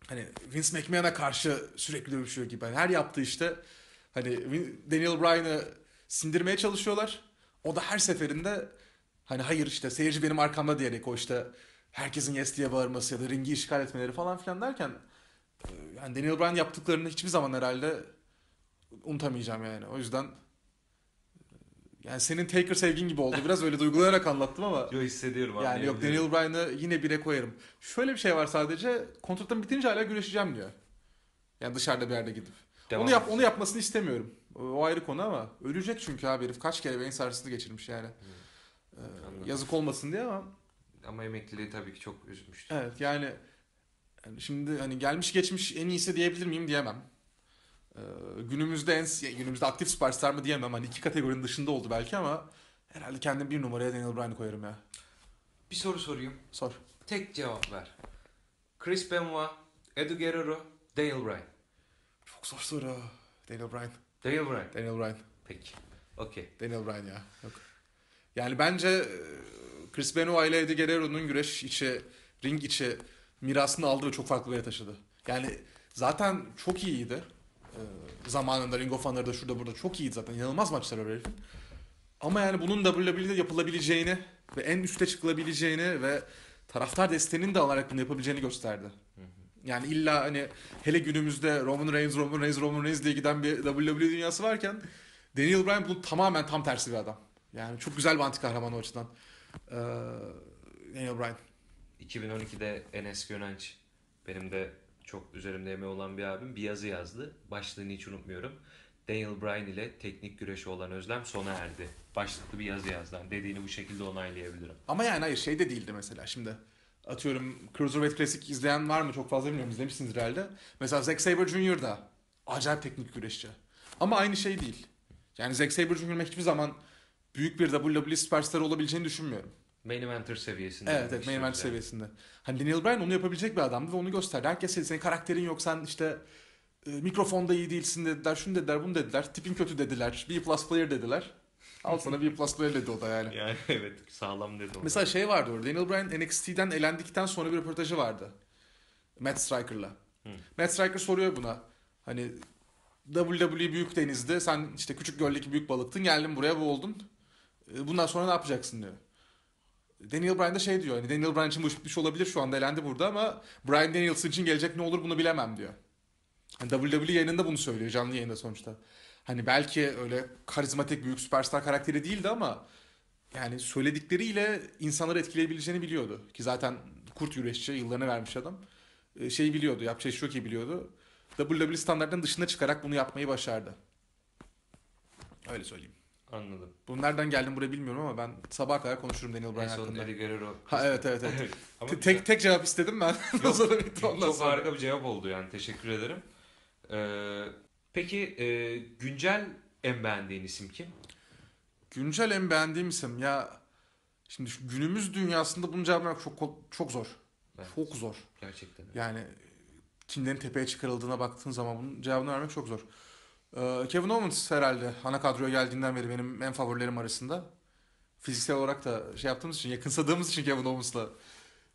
Hani Vince McMahon'a karşı sürekli dövüşüyor gibi. Yani her yaptığı işte hani Daniel Bryan'ı sindirmeye çalışıyorlar. O da her seferinde hani hayır işte seyirci benim arkamda diyerek o işte herkesin yes diye bağırması ya da ringi işgal etmeleri falan filan derken e, yani Daniel Bryan yaptıklarını hiçbir zaman herhalde unutamayacağım yani. O yüzden yani senin Taker sevgin gibi oldu. Biraz öyle duygulayarak anlattım ama Yo hissediyorum yani yok. Daniel Bryan'ı yine bire koyarım. Şöyle bir şey var sadece kontratım bitince hala güreşeceğim diyor. Yani dışarıda bir yerde gidip. Devam onu yap etsin. onu yapmasını istemiyorum. O- ayrı konu ama ölecek çünkü abi herif kaç kere beyin sarsıntısı geçirmiş yani. Ee, Anladım. yazık olmasın diye ama Ama emekliliği tabii ki çok üzmüştü. evet yani, yani şimdi hani gelmiş geçmiş en iyisi diyebilir miyim diyemem. Ee, günümüzde en günümüzde aktif süperstar mı diyemem. Hani iki kategorinin dışında oldu belki ama herhalde kendim bir numaraya Daniel Bryan'ı koyarım ya. Bir soru sorayım. Sor. Tek cevap ver. Chris Benoit, Eddie Guerrero, Daniel Bryan. Çok zor soru. Daniel Bryan. Daniel Bryan. Daniel Bryan. Peki. Okey. Daniel Bryan ya. Yok. Yani bence e, Chris Benoit ile Eddie Guerrero'nun güreş içi, ring içi mirasını aldı ve çok farklı bir yere taşıdı. Yani zaten çok iyiydi. Ee, zamanında Ring of Honor'da şurada burada çok iyiydi zaten. İnanılmaz maçlar var herifin. Ama yani bunun WWE'de yapılabileceğini ve en üste çıkılabileceğini ve taraftar desteğinin de alarak bunu yapabileceğini gösterdi. Yani illa hani hele günümüzde Roman Reigns, Roman Reigns, Roman Reigns diye giden bir WWE dünyası varken Daniel Bryan bunun tamamen tam tersi bir adam. Yani çok güzel bir anti kahraman o açıdan. Ee, Daniel Bryan. 2012'de Enes Gönenç benim de çok üzerimde emeği olan bir abim bir yazı yazdı. Başlığını hiç unutmuyorum. Daniel Bryan ile teknik güreşe olan özlem sona erdi. Başlıklı bir yazı yazdı. Yani dediğini bu şekilde onaylayabilirim. Ama yani hayır şey de değildi mesela şimdi. Atıyorum Cruiserweight Classic izleyen var mı çok fazla bilmiyorum izlemişsinizdir herhalde. Mesela Zack Sabre Jr. da acayip teknik güreşçi. Ama aynı şey değil. Yani Zack Sabre Jr. hiçbir zaman büyük bir WWE süperstar olabileceğini düşünmüyorum. Main eventer seviyesinde. Evet evet main demiştim event zaten. seviyesinde. Hani Daniel Bryan onu yapabilecek bir adamdı ve onu gösterdi. Herkes dedi senin karakterin yok sen işte e, mikrofonda iyi değilsin dediler. Şunu dediler bunu dediler. Tipin kötü dediler. B plus player dediler. Al sana B plus player dedi o da yani. Yani evet sağlam dedim. Mesela şey vardı orada. Daniel Bryan NXT'den elendikten sonra bir röportajı vardı. Matt Striker'la. Matt Striker soruyor buna. Hani WWE büyük denizde sen işte küçük göldeki büyük balıktın geldin buraya bu oldun. E, Bundan sonra ne yapacaksın diyor. Daniel Bryan da şey diyor. Hani Daniel Bryan için bu iş bitmiş olabilir şu anda elendi burada ama Bryan Danielson için gelecek ne olur bunu bilemem diyor. Hani WWE yayınında bunu söylüyor canlı yayında sonuçta. Hani belki öyle karizmatik büyük süperstar karakteri değildi ama yani söyledikleriyle insanları etkileyebileceğini biliyordu. Ki zaten kurt güreşçi yıllarını vermiş adam. Ee, Şeyi biliyordu, yapacağı işi çok iyi biliyordu. WWE standartların dışına çıkarak bunu yapmayı başardı. Öyle söyleyeyim. Anladım. Bu nereden geldim buraya bilmiyorum ama ben sabaha kadar konuşurum Daniel En Bryan son hakkında. Eddie Guerrero. Ha evet evet evet. Ama Te- güzel. tek tek cevap istedim ben. o zaman bitti ondan Çok sonra. harika bir cevap oldu yani. Teşekkür ederim. Ee, peki e, güncel en beğendiğin isim kim? Güncel en beğendiğim isim ya şimdi şu günümüz dünyasında bunun cevabı vermek çok çok zor. Evet. Çok zor. Gerçekten. Yani kimlerin tepeye çıkarıldığına baktığın zaman bunun cevabını vermek çok zor. Ee, Kevin Owens herhalde ana kadroya geldiğinden beri benim en favorilerim arasında. Fiziksel olarak da şey yaptığımız için, yakınsadığımız için Kevin Owens'la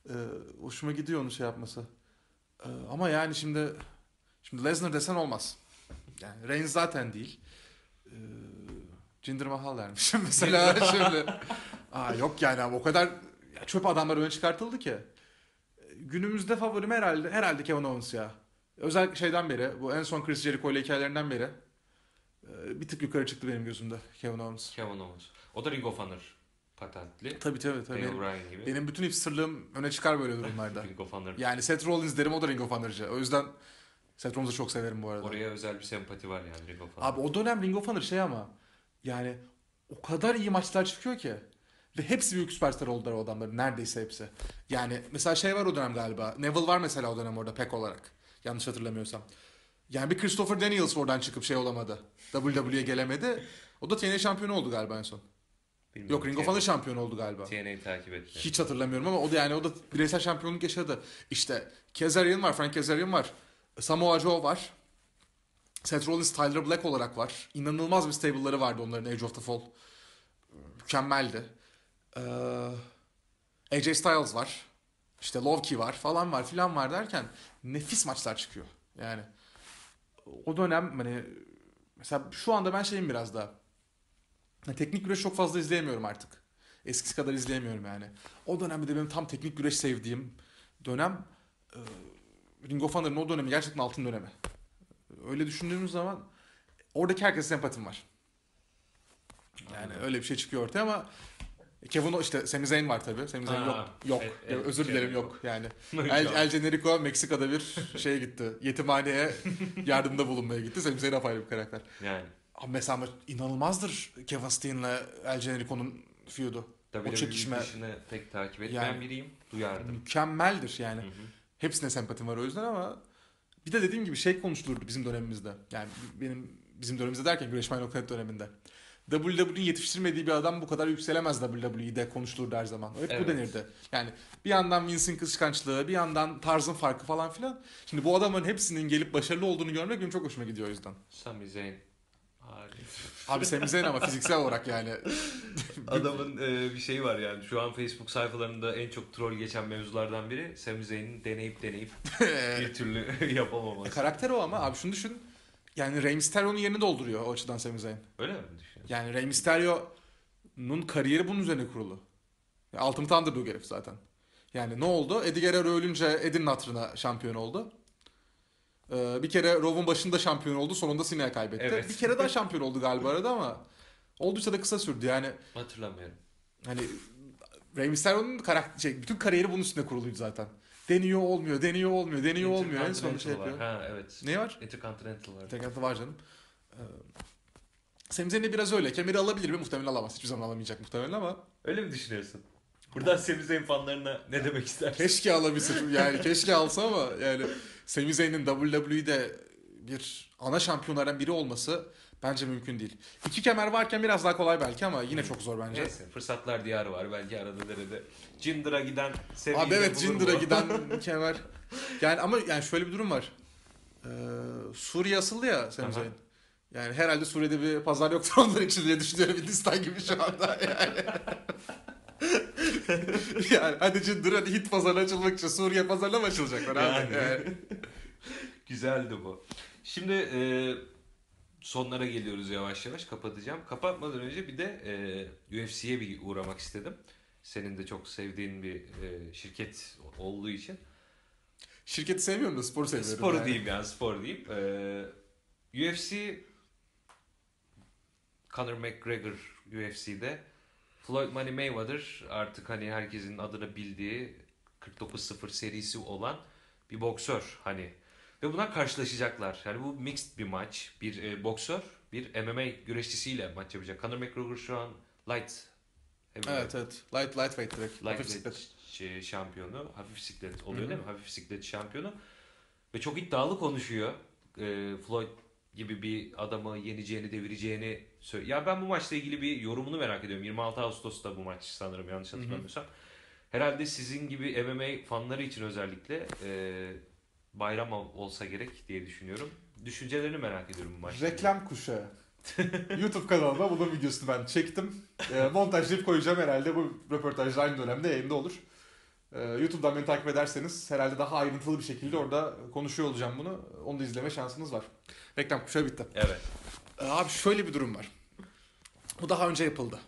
e, hoşuma gidiyor onun şey yapması. E, ama yani şimdi şimdi Lesnar desen olmaz. Yani Reigns zaten değil. E, Jinder Mahal dermişim mesela şöyle. Aa, yok yani abi o kadar ya çöp adamlar öne çıkartıldı ki. Günümüzde favorim herhalde herhalde Kevin Owens ya. Özellikle şeyden beri bu en son Chris Jericho ile hikayelerinden beri bir tık yukarı çıktı benim gözümde Kevin Owens. Kevin Owens. O da Ring of Honor patentli. Tabii tabii tabii. Daniel Bryan gibi. benim bütün hipsterlığım öne çıkar böyle durumlarda. Ring of Honor. yani Seth Rollins derim o da Ring of Honor'cı. O yüzden Seth Rollins'ı çok severim bu arada. Oraya özel bir sempati var yani Ring of Honor. Abi o dönem Ring of Honor şey ama yani o kadar iyi maçlar çıkıyor ki. Ve hepsi büyük süperstar oldular o adamların. Neredeyse hepsi. Yani mesela şey var o dönem galiba. Neville var mesela o dönem orada pek olarak. Yanlış hatırlamıyorsam. Yani bir Christopher Daniels oradan çıkıp şey olamadı. WWE'ye gelemedi. O da TNA şampiyonu oldu galiba en son. Bilmiyorum, Yok Ring of Honor şampiyonu oldu galiba. TNA'yı takip ettim. Hiç hatırlamıyorum ama o da yani o da bireysel şampiyonluk yaşadı. İşte Kazarian var, Frank Kazarian var. Samoa Joe var. Seth Rollins, Tyler Black olarak var. İnanılmaz bir stable'ları vardı onların Age of the Fall. Mükemmeldi. Ee, AJ Styles var. İşte Low var falan var filan var derken nefis maçlar çıkıyor. Yani o dönem hani mesela şu anda ben şeyim biraz daha hani teknik güreş çok fazla izleyemiyorum artık. Eskisi kadar izleyemiyorum yani. O dönemde de benim tam teknik güreş sevdiğim dönem e, Ring of Honor'ın o dönemi gerçekten altın dönemi. Öyle düşündüğümüz zaman oradaki herkese sempatim var. Yani öyle bir şey çıkıyor ortaya ama Kevin o işte Sami Zayn var tabii. Sami Zayn yok. Yok. Ya evet, özür dilerim Kevin yok yani. El, El Generico Meksika'da bir şeye gitti. Yetimhaneye yardımda bulunmaya gitti. Sami Zayn apayrı bir karakter. Yani. Ama mesela inanılmazdır Kevin Steen'le El Generico'nun feud'u. WWE çekişme- dışını pek takip etmeyen Yani- biriyim. Duyardım. Mükemmeldir yani. Hı hı. Hepsine sempatim var o yüzden ama bir de dediğim gibi şey konuşulurdu bizim dönemimizde. Yani benim bizim dönemimizde derken Güreşmen.net döneminde. WWE'nin yetiştirmediği bir adam bu kadar yükselemez WWE'de konuşulurdu her zaman. Hep Evet. bu denirdi. Yani bir yandan Vince'in kıskançlığı, bir yandan tarzın farkı falan filan. Şimdi bu adamın hepsinin gelip başarılı olduğunu görmek benim çok hoşuma gidiyor o yüzden. Sami Zayn. Abi Sami Zayn ama fiziksel olarak yani. Adamın e, bir şeyi var yani şu an Facebook sayfalarında en çok troll geçen mevzulardan biri Sami Zayn'in deneyip deneyip bir türlü yapamaması. Karakter o ama abi şunu düşün. Yani Rey Mysterio'nun yerini dolduruyor o açıdan Sami Zayn. Öyle mi düşünüyorsun? Yani Rey Mysterio'nun kariyeri bunun üzerine kurulu. Ya Ultimate Underdog herif zaten. Yani ne oldu? Eddie Guerrero ölünce Eddie'nin hatırına şampiyon oldu. Ee, bir kere Raw'un başında şampiyon oldu. Sonunda Sina'ya kaybetti. Evet. Bir kere daha şampiyon oldu galiba arada ama olduysa da kısa sürdü. Yani Hatırlamıyorum. hani Rey Mysterio'nun karakter, şey, bütün kariyeri bunun üstüne kuruluydu zaten. Deniyor olmuyor, deniyor olmuyor, deniyor olmuyor. En son şey Intercontinental yapıyor. Ha evet. Ne var? Intercontinental var. Tekratı var canım. Ee, Sami Zayn de biraz öyle. Kemeri alabilir mi? Muhtemelen alamaz. Hiçbir zaman alamayacak muhtemelen ama Öyle mi düşünüyorsun? Buradan Sami Zayn fanlarına ne demek istersin? keşke alabilse. Yani keşke alsa ama yani Sami Zayn'in WWE'de bir ana şampiyonlardan biri olması bence mümkün değil. İki kemer varken biraz daha kolay belki ama yine çok zor bence. Neyse fırsatlar diyarı var belki arada derede. Jinder'a giden Sami Abi evet mu? giden kemer. Yani ama yani şöyle bir durum var. Ee, Suriye asıldı ya Sami Aha. Yani herhalde Suriye'de bir pazar yoktur onlar için diye düşünüyorum Hindistan gibi şu anda yani. yani hadi Jinder hadi Hint pazarı açılmak için Suriye pazarına mı açılacaklar abi? Yani. Yani. Güzeldi bu. Şimdi e, sonlara geliyoruz yavaş yavaş kapatacağım. Kapatmadan önce bir de e, UFC'ye bir uğramak istedim. Senin de çok sevdiğin bir e, şirket olduğu için. Şirketi sevmiyorum da sporu seviyorum. Sporu yani. diyeyim yani spor diyeyim. E, UFC Conor McGregor UFC'de Floyd Money Mayweather artık hani herkesin adını bildiği 49-0 serisi olan bir boksör hani ve bunlar karşılaşacaklar. Yani bu mixed bir maç. Bir e, boksör, bir MMA güreşçisiyle maç yapacak. Conor McGregor şu an light Evet evet. Light, lightweight direkt. Hafif lightweight siklet. şey, şampiyonu. Hafif bisiklet oluyor Hı hı. değil mi? Hafif bisiklet şampiyonu. Ve çok iddialı konuşuyor. Ee, Floyd gibi bir adamı yeneceğini, devireceğini söylüyor. Ya ben bu maçla ilgili bir yorumunu merak ediyorum. 26 Ağustos'ta bu maç sanırım yanlış hatırlamıyorsam. Herhalde sizin gibi MMA fanları için özellikle e, bayram ol- olsa gerek diye düşünüyorum. Düşüncelerini merak ediyorum bu ilgili. Reklam kuşağı. YouTube kanalına bunun videosunu ben çektim. E, montajlayıp koyacağım herhalde. Bu röportajda aynı dönemde yayında olur. E, YouTube'dan beni takip ederseniz herhalde daha ayrıntılı bir şekilde orada konuşuyor olacağım bunu. Onu da izleme şansınız var. Reklam kuşağı bitti. Evet. E, abi şöyle bir durum var. Bu daha önce yapıldı.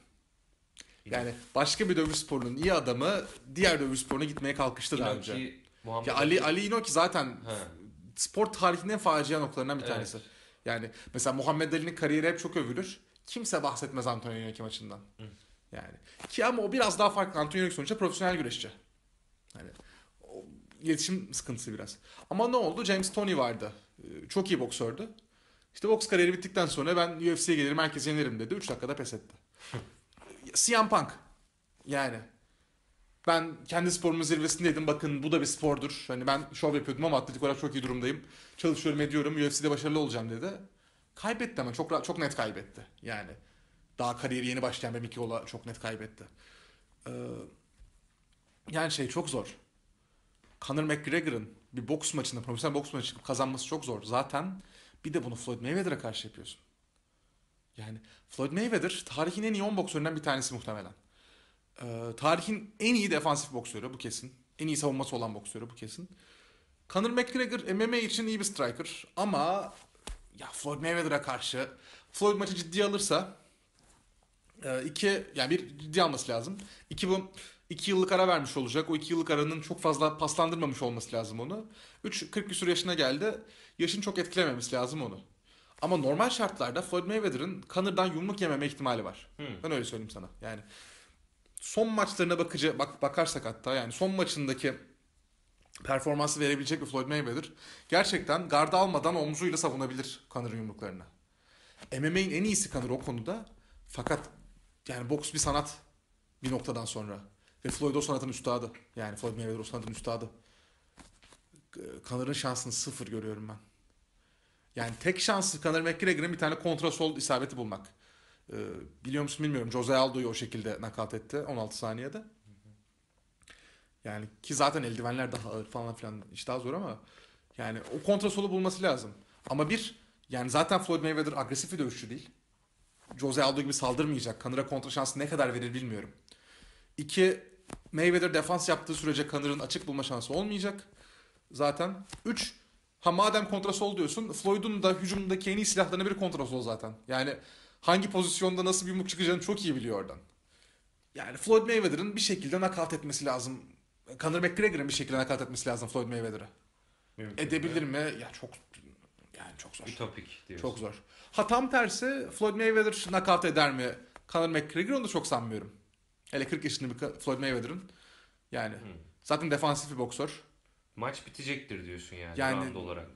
Yani başka bir dövüş sporunun iyi adamı diğer dövüş sporuna gitmeye kalkıştı daha önce. Inoki, Muhammed Ya Ali Ali Inoki zaten Ha. spor tarihinin en facia noktalarından bir Evet. tanesi. Yani mesela Muhammed Ali'nin kariyeri hep çok övülür. Kimse bahsetmez Antonio Inoki maçından. Hı. Yani ki ama o biraz daha farklı. Antonio Inoki sonuçta profesyonel güreşçi. Yani o iletişim sıkıntısı biraz. Ama ne oldu? James Toney vardı. Ee, Çok iyi boksördü. İşte boks kariyeri bittikten sonra ben UFC'ye gelirim herkesi yenerim dedi. 3 dakikada pes etti. CM Punk. Yani ben kendi sporumun zirvesindeydim. Bakın bu da bir spordur. Hani ben şov yapıyordum ama atletik olarak çok iyi durumdayım. Çalışıyorum ediyorum. UFC'de başarılı olacağım dedi. Kaybetti ama çok çok net kaybetti. Yani daha kariyeri yeni başlayan bir Mikiola çok net kaybetti. Ee, yani şey çok zor. Conor McGregor'ın bir boks maçında, profesyonel boks maçı çıkıp kazanması çok zor. Zaten Bir de bunu Floyd Mayweather'a karşı yapıyorsun. Yani Floyd Mayweather tarihin en iyi 10 boksöründen bir tanesi muhtemelen. Ee, tarihin en iyi defansif boksörü bu kesin. En iyi savunması olan boksörü bu kesin. Conor McGregor MMA için iyi bir striker ama ya Floyd Mayweather'a karşı Floyd maçı ciddiye alırsa e, iki yani bir ciddi alması lazım. İki bu iki yıllık ara vermiş olacak. O iki yıllık aranın çok fazla paslandırmamış olması lazım onu. Üç 40 küsur yaşına geldi. Yaşın çok etkilememesi lazım onu. Ama normal şartlarda Floyd Mayweather'ın Conor'dan yumruk yememe ihtimali var. Hmm. Ben öyle söyleyeyim sana. Yani son maçlarına bakıcı bak bakarsak hatta yani son maçındaki performansı verebilecek bir Floyd Mayweather gerçekten garda almadan omzuyla savunabilir Conor'ın yumruklarını. MMA'in en iyisi Conor o konuda. Fakat yani boks bir sanat bir noktadan sonra. Ve Floyd o sanatın üstadı. Yani Floyd Mayweather o sanatın üstadı. Conor'ın şansını sıfır görüyorum ben. Yani tek şansı Conor McGregor'ın bir tane kontra sol isabeti bulmak. Ee, biliyor musun bilmiyorum. Jose Aldo'yu o şekilde nakavt etti 16 saniyede. Yani ki zaten eldivenler daha ağır falan filan iş daha zor ama yani o kontra solu bulması lazım. Ama bir yani zaten Floyd Mayweather agresif bir dövüşçü değil. Jose Aldo gibi saldırmayacak. Connor'a kontra şansı ne kadar verir bilmiyorum. İki Mayweather defans yaptığı sürece Connor'ın açık bulma şansı olmayacak. Zaten. Üç ha madem kontra sol diyorsun Floyd'un da hücumdaki en iyi silahlarından biri kontra sol zaten. Yani hangi pozisyonda nasıl bir yumruk çıkacağını çok iyi biliyor oradan. Yani Floyd Mayweather'ın bir şekilde nakavt etmesi lazım. Conor McGregor'ın bir şekilde nakavt etmesi lazım Floyd Mayweather'ı. Edebilir mi? Ya çok yani çok zor. Ütopik diyorsun. Çok zor. Ha tam tersi Floyd Mayweather nakavt eder mi? Conor McGregor onu da çok sanmıyorum. Hele 40 yaşında bir Floyd Mayweather'ın yani Hmm. zaten defansif bir boksör. Maç bitecektir diyorsun yani, Yani- olarak.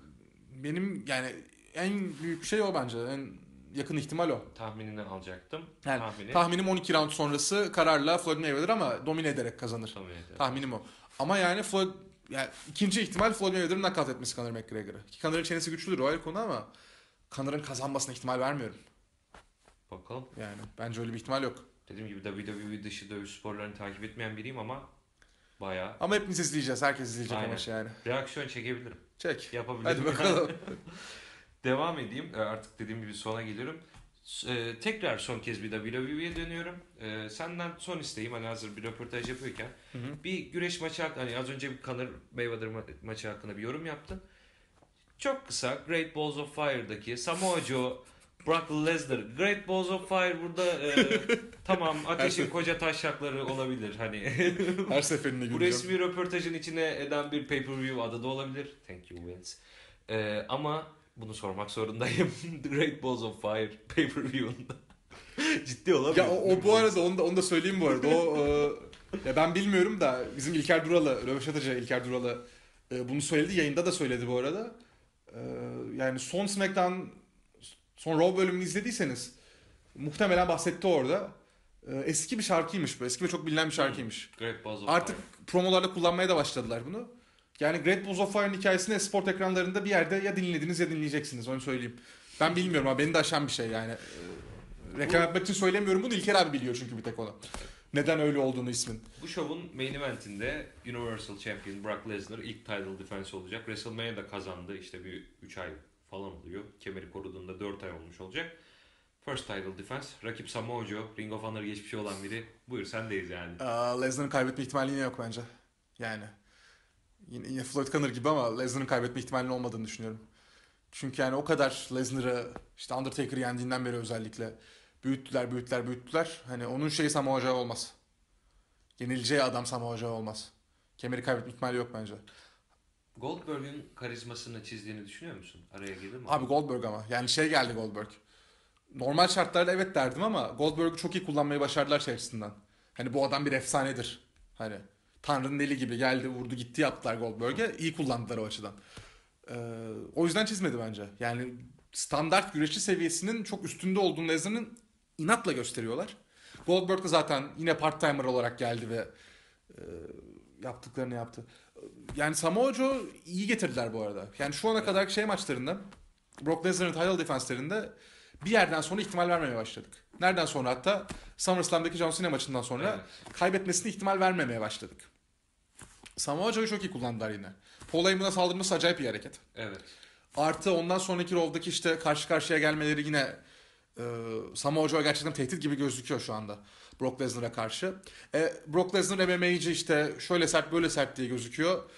Benim yani en büyük şey o bence. En yakın ihtimal o. Tahminini alacaktım. Yani Tahmini Tahminim 12 round sonrası kararla Floyd Mayweather ama domine ederek kazanır. ederim. Tahminim o. Ama yani Floyd yani ikinci ihtimal Floyd Mayweather'ın nakavt etmesi Conor McGregor'ı. Ki Conor'ın çenesi güçlüdür o ayrı konu ama Conor'ın kazanmasına ihtimal vermiyorum. Bakalım. Yani bence öyle bir ihtimal yok. Dediğim gibi WWE dışı dövüş sporlarını takip etmeyen biriyim ama bayağı Ama hepimiz izleyeceğiz. Herkes izleyecek Aynen. yani. reaksiyon çekebilirim. Çek. Yapabilirim. Hadi bakalım. Devam edeyim. Ee, Artık dediğim gibi sona geliyorum. S- e, tekrar son kez bir WWE'ye dönüyorum. E, senden son isteğim hani hazır bir röportaj yapıyorken Hı hı. bir güreş maçı hak- hani az önce bir Conor Mayweather ma- maçı hakkında bir yorum yaptın. Çok kısa Great Balls of Fire'daki Samoa Joe Brock Lesnar. Great Balls of Fire burada e, tamam ateşin koca taşakları olabilir hani. Her seferinde Bu resmi röportajın içine eden bir pay-per-view adı da olabilir. Thank you Vince. Ee, ama bunu sormak zorundayım. The Great Balls of Fire pay-per-view'unda. Ciddi olabilir. Ya o, o bu arada onu da, onu da söyleyeyim bu arada. O e, ya ben bilmiyorum da bizim İlker Duralı, röveşatacı İlker Duralı e, bunu söyledi. Yayında da söyledi bu arada. E, yani son SmackDown son Raw bölümünü izlediyseniz muhtemelen bahsetti orada. E, eski bir şarkıymış bu. Eski ve çok bilinen bir şarkıymış. Great Balls of Artık Fire. promolarda kullanmaya da başladılar bunu. Yani Great Balls of Fire'ın hikayesini sport ekranlarında bir yerde ya dinlediniz ya dinleyeceksiniz onu söyleyeyim. Ben bilmiyorum ama beni de aşan bir şey yani. Ee, Reklam yapmak için söylemiyorum bunu. İlker abi biliyor çünkü bir tek onu. Neden öyle olduğunu ismin. Bu şovun main eventinde Universal Champion Brock Lesnar ilk title defense olacak. WrestleMania'da kazandı. İşte bir 3 ay falan oluyor. Kemeri koruduğunda 4 ay olmuş olacak. First title defense. Rakip Samoa Joe. Ring of Honor geçmişi olan biri. Buyur sendeyiz yani. Aa, Lesnar'ın kaybetme ihtimali yine yok bence. Yani. Yine, yine Floyd Conor gibi ama Lesnar'ın kaybetme ihtimalinin olmadığını düşünüyorum. Çünkü yani o kadar Lesnar'ı işte Undertaker'ı yendiğinden beri özellikle büyüttüler, büyüttüler, büyüttüler. Hani onun şeyi Samoa Joe olmaz. Yenileceği adam Samoa Joe olmaz. Kemeri kaybetme ihtimali yok bence. Goldberg'ün karizmasını çizdiğini düşünüyor musun? Araya girdi mi? Abi Goldberg ama. Yani şey geldi Goldberg. Normal şartlarda evet derdim ama Goldberg'ü çok iyi kullanmayı başardılar şey açısından. Hani bu adam bir efsanedir. Hani Tanrı'nın deli gibi geldi vurdu gitti yaptılar Goldberg'e. İyi kullandılar o açıdan. Ee, o yüzden çizmedi bence. Yani standart güreşçi seviyesinin çok üstünde olduğunu Lesnar'ın inatla gösteriyorlar. Goldberg de zaten yine part-timer olarak geldi ve e, yaptıklarını yaptı. Yani Samoa Joe iyi getirdiler bu arada. Yani şu ana kadar şey maçlarında Brock Lesnar'ın title defense'lerinde bir yerden sonra ihtimal vermemeye başladık. Nereden sonra hatta SummerSlam'daki John Cena maçından sonra Evet. kaybetmesine ihtimal vermemeye başladık. Samoa Joe'yu çok iyi kullandılar yine. Paul Heyman'a saldırması acayip bir hareket. Evet. Artı ondan sonraki Raw'daki işte karşı karşıya gelmeleri yine e, Samoa Joe gerçekten tehdit gibi gözüküyor şu anda. Brock Lesnar'a karşı. E, Brock Lesnar MMA'ci işte şöyle sert böyle sert diye gözüküyor.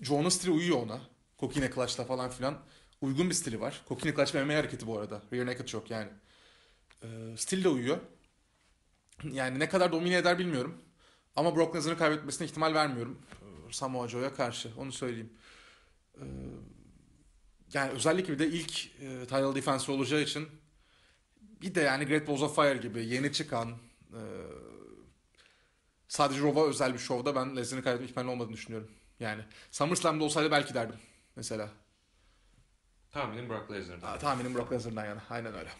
Joe'nun stili uyuyor ona. Kokine Clutch'la falan filan. Uygun bir stili var. Kokine Clutch MMA hareketi bu arada. Rear Naked Choke yani. E, stil de uyuyor. Yani ne kadar domine eder bilmiyorum. Ama Brock Lesnar'ın kaybetmesine ihtimal vermiyorum. Samoa Joe'ya karşı. Onu söyleyeyim. E, yani özellikle bir de ilk e, title defense olacağı için bir de yani Great Balls of Fire gibi yeni çıkan e, sadece Raw'a özel bir şovda ben Lesnar'ın kaybetme ihtimali olmadığını düşünüyorum. Yani SummerSlam'da olsaydı belki derdim mesela. Tahminim Brock Lesnar'da. Aa, tahminim Brock Lesnar'dan yana. Aynen öyle.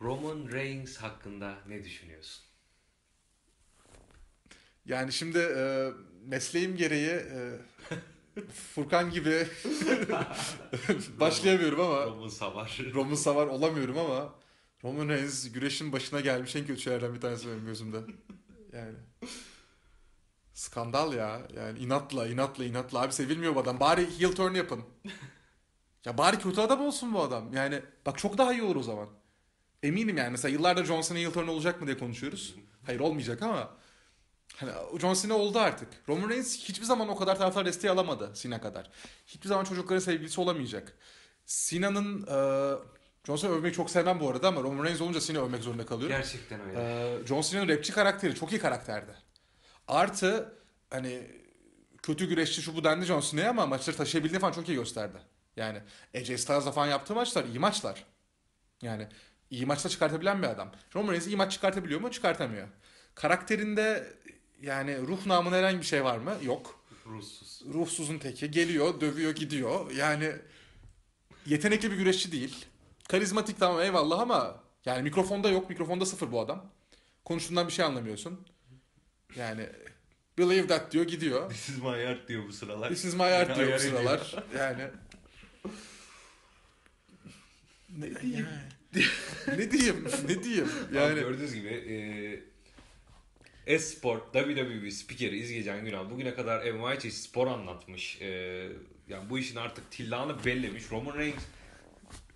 Roman Reigns hakkında ne düşünüyorsun? Yani şimdi e, mesleğim gereği e, Furkan gibi başlayamıyorum ama Roman Savar. Roman Savar olamıyorum ama Roman Reigns güreşin başına gelmiş en kötü şeylerden bir tanesi benim gözümde. Yani. Skandal ya. Yani inatla, inatla, inatla. Abi sevilmiyor bu adam. Bari heel turn yapın. Ya bari kötü adam olsun bu adam. Yani bak çok daha iyi olur o zaman. Eminim yani. Mesela yıllardır John Cena heel turn olacak mı diye konuşuyoruz. Hayır olmayacak ama hani John Cena oldu artık. Roman Reigns hiçbir zaman o kadar taraftar desteği alamadı Cena kadar. Hiçbir zaman çocukların sevgilisi olamayacak. Sina'nın e, John Cena övmeyi çok sevmem bu arada ama Roman Reigns olunca Cena övmek zorunda kalıyorum. Gerçekten öyle. Ee, John Cena'nın rapçi karakteri çok iyi karakterdi. Artı hani kötü güreşçi şu bu dendi John Cena'ya ama maçları taşıyabildiğini falan çok iyi gösterdi. Yani AJ Styles'la falan yaptığı maçlar iyi maçlar. Yani iyi maçta çıkartabilen bir adam. Roman Reigns iyi maç çıkartabiliyor mu? Çıkartamıyor. Karakterinde yani ruh namına herhangi bir şey var mı? Yok. Ruhsuz. Ruhsuzun teki. Geliyor, dövüyor, gidiyor. Yani yetenekli bir güreşçi değil. Karizmatik tamam eyvallah ama yani mikrofonda yok. Mikrofonda sıfır bu adam. Konuştuğundan bir şey anlamıyorsun. Yani believe that diyor gidiyor. This is my heart diyor bu sıralar. This is my art diyor bu sıralar. Yani ne diyeyim? ne diyeyim? Ne diyeyim? Yani Yani gördüğünüz gibi e, Esport WWE spikeri İzgecan Günal bugüne kadar çeşit spor anlatmış. E, yani bu işin artık tillağını bellemiş. Roman Reigns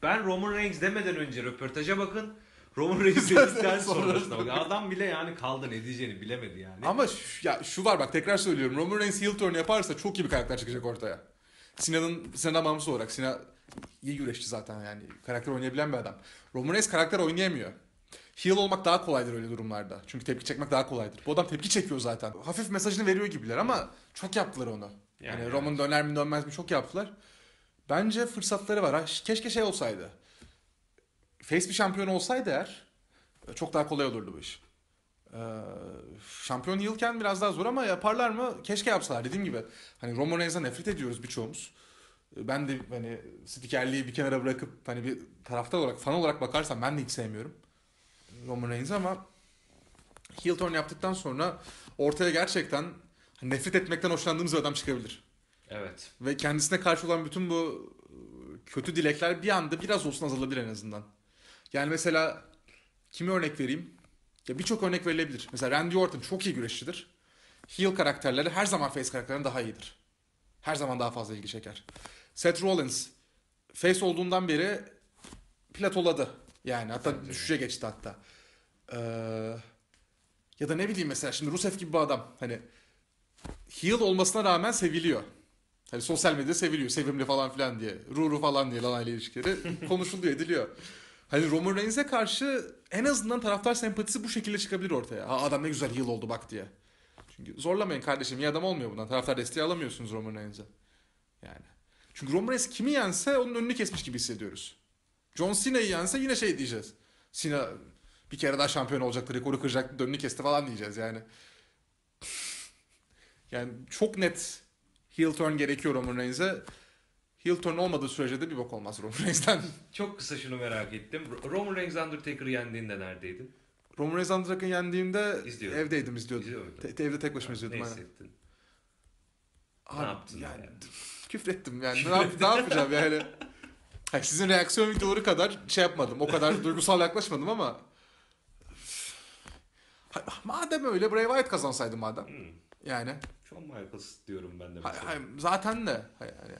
ben Roman Reigns demeden önce röportaja bakın. Roman Reigns dedikten sonrasına bakın. Adam bile yani kaldı ne diyeceğini bilemedi yani. Ama şu, ya şu var bak tekrar söylüyorum. Roman Reigns heel turn yaparsa çok iyi bir karakter çıkacak ortaya. Sina'nın Sina'dan bağımsız olarak. Sina iyi güreşçi zaten yani. Karakter oynayabilen bir adam. Roman Reigns karakter oynayamıyor. Heel olmak daha kolaydır öyle durumlarda. Çünkü tepki çekmek daha kolaydır. Bu adam tepki çekiyor zaten. Hafif mesajını veriyor gibiler ama çok yaptılar onu. Yani, Yani Roman döner mi dönmez mi çok yaptılar. Bence fırsatları var. Ha, Keşke şey olsaydı. Face bir şampiyon olsaydı eğer çok daha kolay olurdu bu iş. Ee, şampiyon yılken biraz daha zor ama yaparlar mı? Keşke yapsalar dediğim gibi. Hani Roman Reigns'e nefret ediyoruz birçoğumuz. Ee, Ben de hani spikerliği bir kenara bırakıp hani bir taraftar olarak, fan olarak bakarsam ben de hiç sevmiyorum. Roman Reigns'i ama heel turn yaptıktan sonra ortaya gerçekten nefret etmekten hoşlandığımız bir adam çıkabilir. Evet. Ve kendisine karşı olan bütün bu e, kötü dilekler bir anda biraz olsun azalabilir en azından. Yani mesela kimi örnek vereyim? Ya birçok örnek verilebilir. Mesela Randy Orton çok iyi güreşçidir. Heel karakterleri her zaman face karakterlerden daha iyidir. Her zaman daha fazla ilgi çeker. Seth Rollins face olduğundan beri platoladı. Yani hatta düşüşe geçti hatta. Ee, ya da ne bileyim mesela şimdi Rusev gibi bir adam. Hani heel olmasına rağmen seviliyor. Hani sosyal medyada seviliyor. Sevimli falan filan diye. Ruru falan diye Lana ile ilişkileri konuşuluyor ediliyor. Hani Roman Reigns'e karşı en azından taraftar sempatisi bu şekilde çıkabilir ortaya. Ha adam ne güzel heel oldu bak diye. Çünkü zorlamayın kardeşim. İyi adam olmuyor bundan. Taraftar desteği alamıyorsunuz Roman Reigns'e. Yani. Çünkü Roman Reigns kimi yense onun önünü kesmiş gibi hissediyoruz. John Cena'yı yense yine şey diyeceğiz. Cena bir kere daha şampiyon olacaktı, rekoru kıracaktı, önünü kesti falan diyeceğiz yani. Yani çok net heel turn gerekiyor Roman Reigns'e. Heel turn olmadığı sürece de bir bok olmaz Roman Reigns'ten. Çok kısa şunu merak ettim. Roman Reigns Undertaker'ı yendiğinde neredeydin? Roman Reigns Undertaker'ı yendiğinde İzliyordum. evdeydim izliyordum. İzliyor muydun? Te- te- evde tek başıma Ne izliyordum. aynen. hissettin? Abi, ne yaptın yani? yani? Küfrettim yani. Ne, yap- ne yapacağım yani? Hayır, sizin reaksiyon videoları kadar şey yapmadım. O kadar duygusal yaklaşmadım ama... Ha- Madem öyle Bray Wyatt kazansaydı madem. Hmm. Yani Shawn Michaels diyorum ben de hay- mesela. hay- zaten de hay- yani.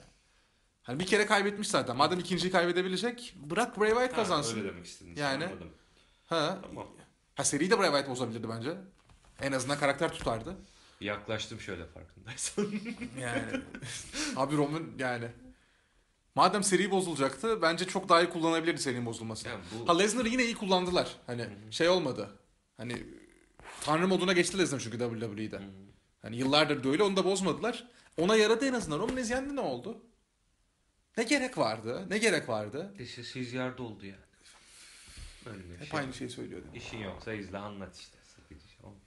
Hani bir kere kaybetmiş zaten. Madem ikinciyi kaybedebilecek bırak Bray Wyatt Ha, kazansın. öyle demek istedin. Yani. Anladım. Ha. Tamam. ha seriyi de Bray Wyatt bozabilirdi bence. En azından karakter tutardı. Yaklaştım şöyle farkındaysan. Yani abi Roman yani madem seri bozulacaktı bence çok daha iyi kullanabilirdi serinin bozulmasını. yani bu Ha Lesnar'ı yine iyi kullandılar. Hani şey olmadı. Hani tanrı moduna geçti Lesnar çünkü WWE'de. Hı. Hani yıllardır da öyle onu da bozmadılar. Ona yaradı en azından. Roman yendi ne oldu? Ne gerek vardı? Ne gerek vardı? işte siz yerde oldu yani. Öyle Hep şey. aynı şeyi söylüyor. değil mi? İşin yoksa izle anlat işte. Şey. Oğlum,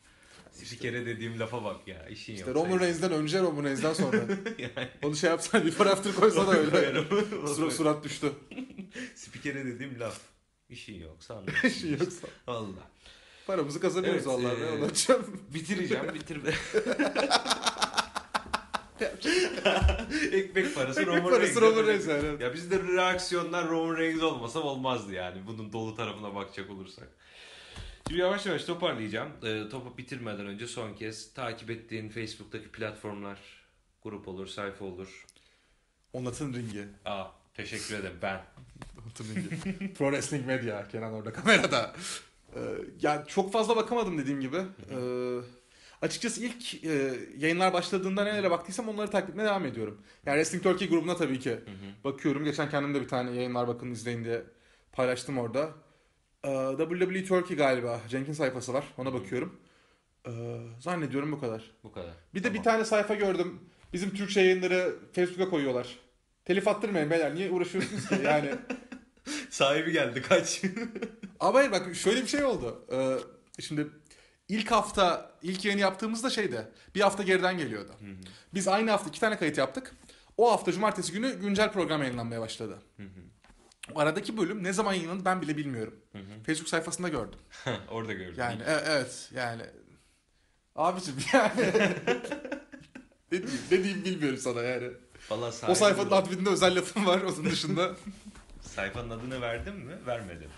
Bir kere dediğim lafa bak ya. İşin İşte yoksa Roman Reigns'den önce Roman Reigns'den sonra. yani. Onu şey yapsan before after koysa da öyle. Sur- surat düştü. Spikere dediğim laf. İşin yoksa anlat. şey yoksa. Valla. Paramızı kazanıyoruz Evet, vallahi. ee, açacağım. Bitireceğim bitirme. Ekmek parası Ekmek Roman parası Roman Reigns yani. Ya bizde reaksiyonlar Roman Reigns olmasa olmazdı yani. Bunun dolu tarafına bakacak olursak. Şimdi yavaş yavaş toparlayacağım. Ee, topu bitirmeden önce son kez takip ettiğin Facebook'taki platformlar grup olur, sayfa olur. Onat'ın ringi. Aa teşekkür ederim ben. Onat'ın ringi. Pro Wrestling Media. Kenan orada kamerada. Ee, yani çok fazla bakamadım dediğim gibi. Ee, açıkçası ilk e, yayınlar başladığında nelere baktıysam onları takip etmeye devam ediyorum. Yani Wrestling Turkey grubuna tabii ki bakıyorum. Geçen kendim de bir tane yayınlar bakın izleyin diye paylaştım orada. Ee, WWE Turkey galiba. Cenk'in sayfası var. Ona bakıyorum. Ee, zannediyorum bu kadar. Bu kadar. Bir de Tamam. bir tane sayfa gördüm. Bizim Türkçe yayınları Facebook'a koyuyorlar. Telif attırmayın beyler. Niye uğraşıyorsunuz ki? Yani. Sahibi geldi kaç. Ama hayır bak şöyle bir şey oldu. Ee, şimdi ilk hafta ilk yayını yaptığımızda şeyde bir hafta geriden geliyordu. Biz aynı hafta iki tane kayıt yaptık. O hafta cumartesi günü güncel program yayınlanmaya başladı. O aradaki bölüm ne zaman yayınlandı ben bile bilmiyorum. Facebook sayfasında gördüm. Orada gördüm. Yani e- evet yani. Abicim yani. ne, diyeyim, ne diyeyim bilmiyorum sana yani. Vallahi O sayfanın bu. admininde özel lafım var onun dışında. Sayfanın adını verdin mi? Vermedim.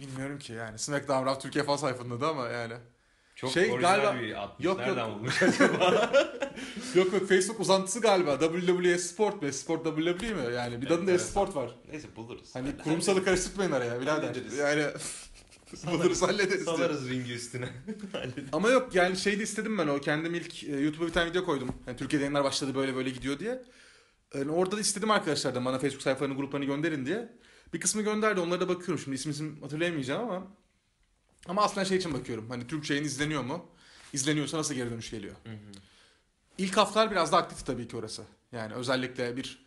Bilmiyorum ki yani. Smackdown Raw Türkiye falan sayfanın adı ama yani. Çok Şey, orijinal galiba- bir atmış. Yok, yok. Nereden bulmuş acaba? Yok yok Facebook uzantısı galiba. WWE Sport be. Sport WWE mi? Yani bir Evet, adında evet. Sport var. Neyse buluruz. Hani kurumsalı karıştırmayın araya birader. Hallederiz. Yani buluruz hallederiz. Salarız ringi üstüne. Ama yok yani şey de istedim ben o. Kendim ilk e, YouTube'a bir tane video koydum. Yani Türkiye'de yayınlar başladı böyle böyle gidiyor diye. Yani orada da istedim arkadaşlardan bana Facebook sayfalarını gruplarını gönderin diye. Bir kısmı gönderdi onlara da bakıyorum. Şimdi isim isim hatırlayamayacağım ama. Ama aslında şey için bakıyorum. Hani Türkçe yayın izleniyor mu? İzleniyorsa nasıl geri dönüş geliyor? İlk haftalar biraz da aktif tabii ki orası. Yani özellikle bir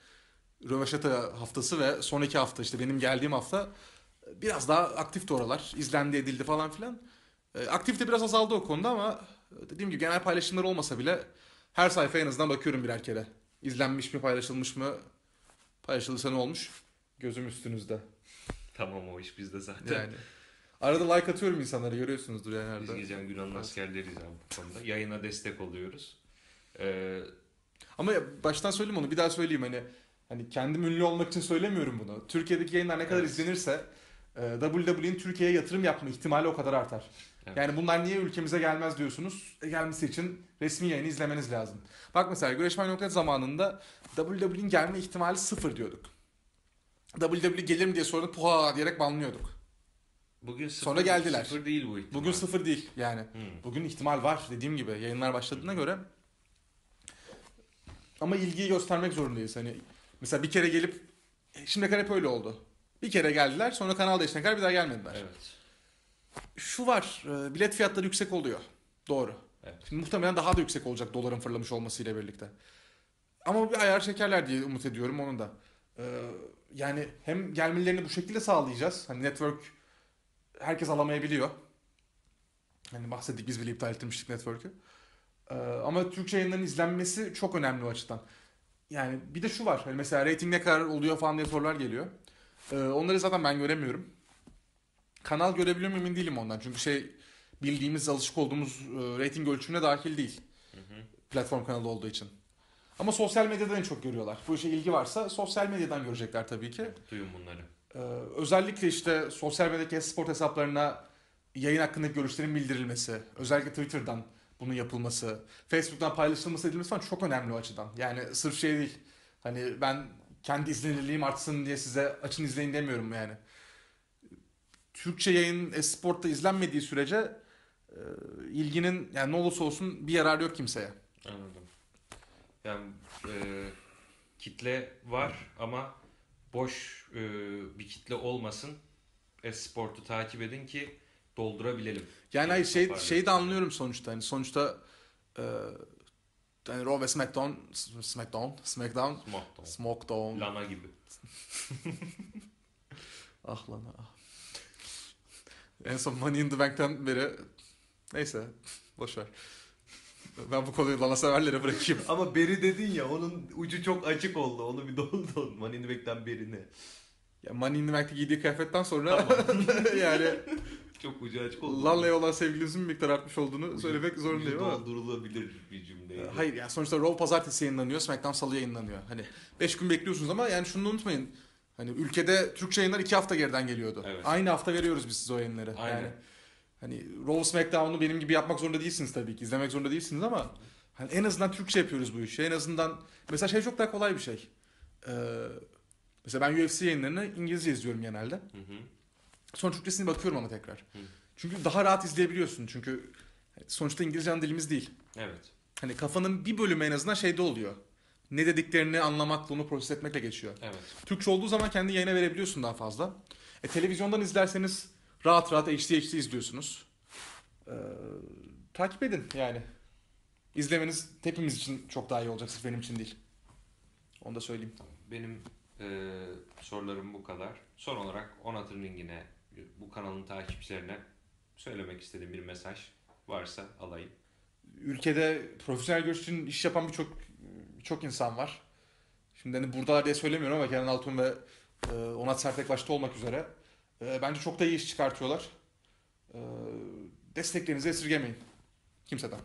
röveşata haftası ve son iki hafta işte benim geldiğim hafta biraz daha aktifti oralar. İzlendi edildi falan filan. E, Aktivite biraz azaldı o konuda ama e, dediğim gibi genel paylaşımlar olmasa bile her sayfaya en azından bakıyorum birer kere. İzlenmiş mi paylaşılmış mı? Paylaşılırsa ne olmuş? Gözüm üstünüzde. tamam o iş bizde zaten. Yani. Arada like atıyorum insanlara görüyorsunuzdur yani Biz arada. geçen Yunan'ın askerleriyiz abi bu konuda. Yayına destek oluyoruz. Ee, Ama baştan söyleyeyim onu bir daha söyleyeyim hani hani kendim ünlü olmak için söylemiyorum bunu. Türkiye'deki yayınlar ne kadar Evet. izlenirse e, WWE'nin Türkiye'ye yatırım yapma ihtimali o kadar artar. Evet. Yani bunlar niye ülkemize gelmez diyorsunuz? E, gelmesi için resmi yayını izlemeniz lazım. Bak mesela Güreşmen.net zamanında WWE'nin gelme ihtimali sıfır diyorduk. WWE gelir mi diye sorduk puha diyerek banlıyorduk. bugün sıfır, Sonra geldiler. Sıfır değil bu ihtimal. Bugün sıfır değil yani. Hmm. Bugün ihtimal var dediğim gibi yayınlar başladığına göre. Ama ilgiyi göstermek zorundayız. Hani mesela bir kere gelip şimdi kadar hep öyle oldu. Bir kere geldiler sonra kanal değişene kadar bir daha gelmediler. Evet. Şu var e, bilet fiyatları yüksek oluyor. Doğru. Evet. Şimdi muhtemelen daha da yüksek olacak doların fırlamış olmasıyla birlikte. Ama bir ayar çekerler diye umut ediyorum onun da. Ee, yani hem gelmelerini bu şekilde sağlayacağız. Hani network herkes alamayabiliyor. Hani bahsettik biz bile iptal ettirmiştik network'ü. Ee, ama Türkçe yayınların izlenmesi çok önemli o açıdan. Yani bir de şu var. Hani mesela rating ne kadar oluyor falan diye sorular geliyor. Ee, onları zaten ben göremiyorum. Kanal görebiliyor muyum emin değilim ondan. Çünkü şey bildiğimiz, alışık olduğumuz e, rating ölçümüne dahil değil. Platform kanalı olduğu için. Ama sosyal medyadan en çok görüyorlar. Bu işe ilgi varsa sosyal medyadan görecekler tabii ki. Duyun bunları. Ee, özellikle işte sosyal medyadaki sport hesaplarına yayın hakkındaki görüşlerin bildirilmesi. Özellikle Twitter'dan bunun yapılması, Facebook'tan paylaşılması edilmesi falan çok önemli o açıdan. Yani sırf şey değil. Hani ben kendi izlenirliğim artsın diye size açın izleyin demiyorum yani. Türkçe yayın esportta izlenmediği sürece e, ilginin yani ne olursa olsun bir yararı yok kimseye. Anladım. Yani e, kitle var ama boş e, bir kitle olmasın. Esportu takip edin ki doldurabilelim. Yani hayır şey şeyi de anlıyorum sonuçta. Hani sonuçta e, yani Raw ve SmackDown SmackDown SmackDown Smackdown. SmackDown Lana gibi. ah lan ah. En son Money in the Bank'ten beri neyse boş ver. Ben bu konuyu Lana severlere bırakayım. Ama beri dedin ya onun ucu çok açık oldu. Onu bir doldu. Money in the Bank'ten beri ne? Ya Money in the Bank'te giydiği kıyafetten sonra yani Çok ucu açık oldu. Lana'ya olan sevgilimizin miktar artmış olduğunu söylemek zorundayım ama. Doldurulabilir bir cümleydi. Hayır yani sonuçta Raw pazartesi yayınlanıyor, SmackDown salı yayınlanıyor. Hani 5 gün bekliyorsunuz ama yani şunu unutmayın. Hani ülkede Türkçe yayınlar 2 hafta geriden geliyordu. Evet. Aynı hafta veriyoruz biz size o yayınları. Aynen. Yani hani Raw SmackDown'u benim gibi yapmak zorunda değilsiniz tabii ki. izlemek zorunda değilsiniz ama hani en azından Türkçe yapıyoruz bu işi. En azından mesela şey çok daha kolay bir şey. Ee, mesela ben UFC yayınlarını İngilizce izliyorum genelde. Hı hı. Sonra Türkçesine bakıyorum ama tekrar. Çünkü daha rahat izleyebiliyorsun. Çünkü sonuçta İngilizce ana dilimiz değil. Evet. Hani kafanın bir bölümü en azından şeyde oluyor. Ne dediklerini anlamakla onu proses etmekle geçiyor. Evet. Türkçe olduğu zaman kendi yayına verebiliyorsun daha fazla. E, televizyondan izlerseniz rahat rahat HD HD izliyorsunuz. Ee, takip edin yani. İzlemeniz hepimiz için çok daha iyi olacak sırf benim için değil. Onu da söyleyeyim. Benim e, sorularım bu kadar. Son olarak Onat'ın ringine, bu kanalın takipçilerine söylemek istediğim bir mesaj varsa alayım. Ülkede profesyonel görüş için iş yapan birçok birçok insan var. Şimdi hani buradalar diye söylemiyorum ama Kenan Altun ve e, Onat Sertek başta olmak üzere e, bence çok da iyi iş çıkartıyorlar. E, desteklerinizi esirgemeyin. Kimseden.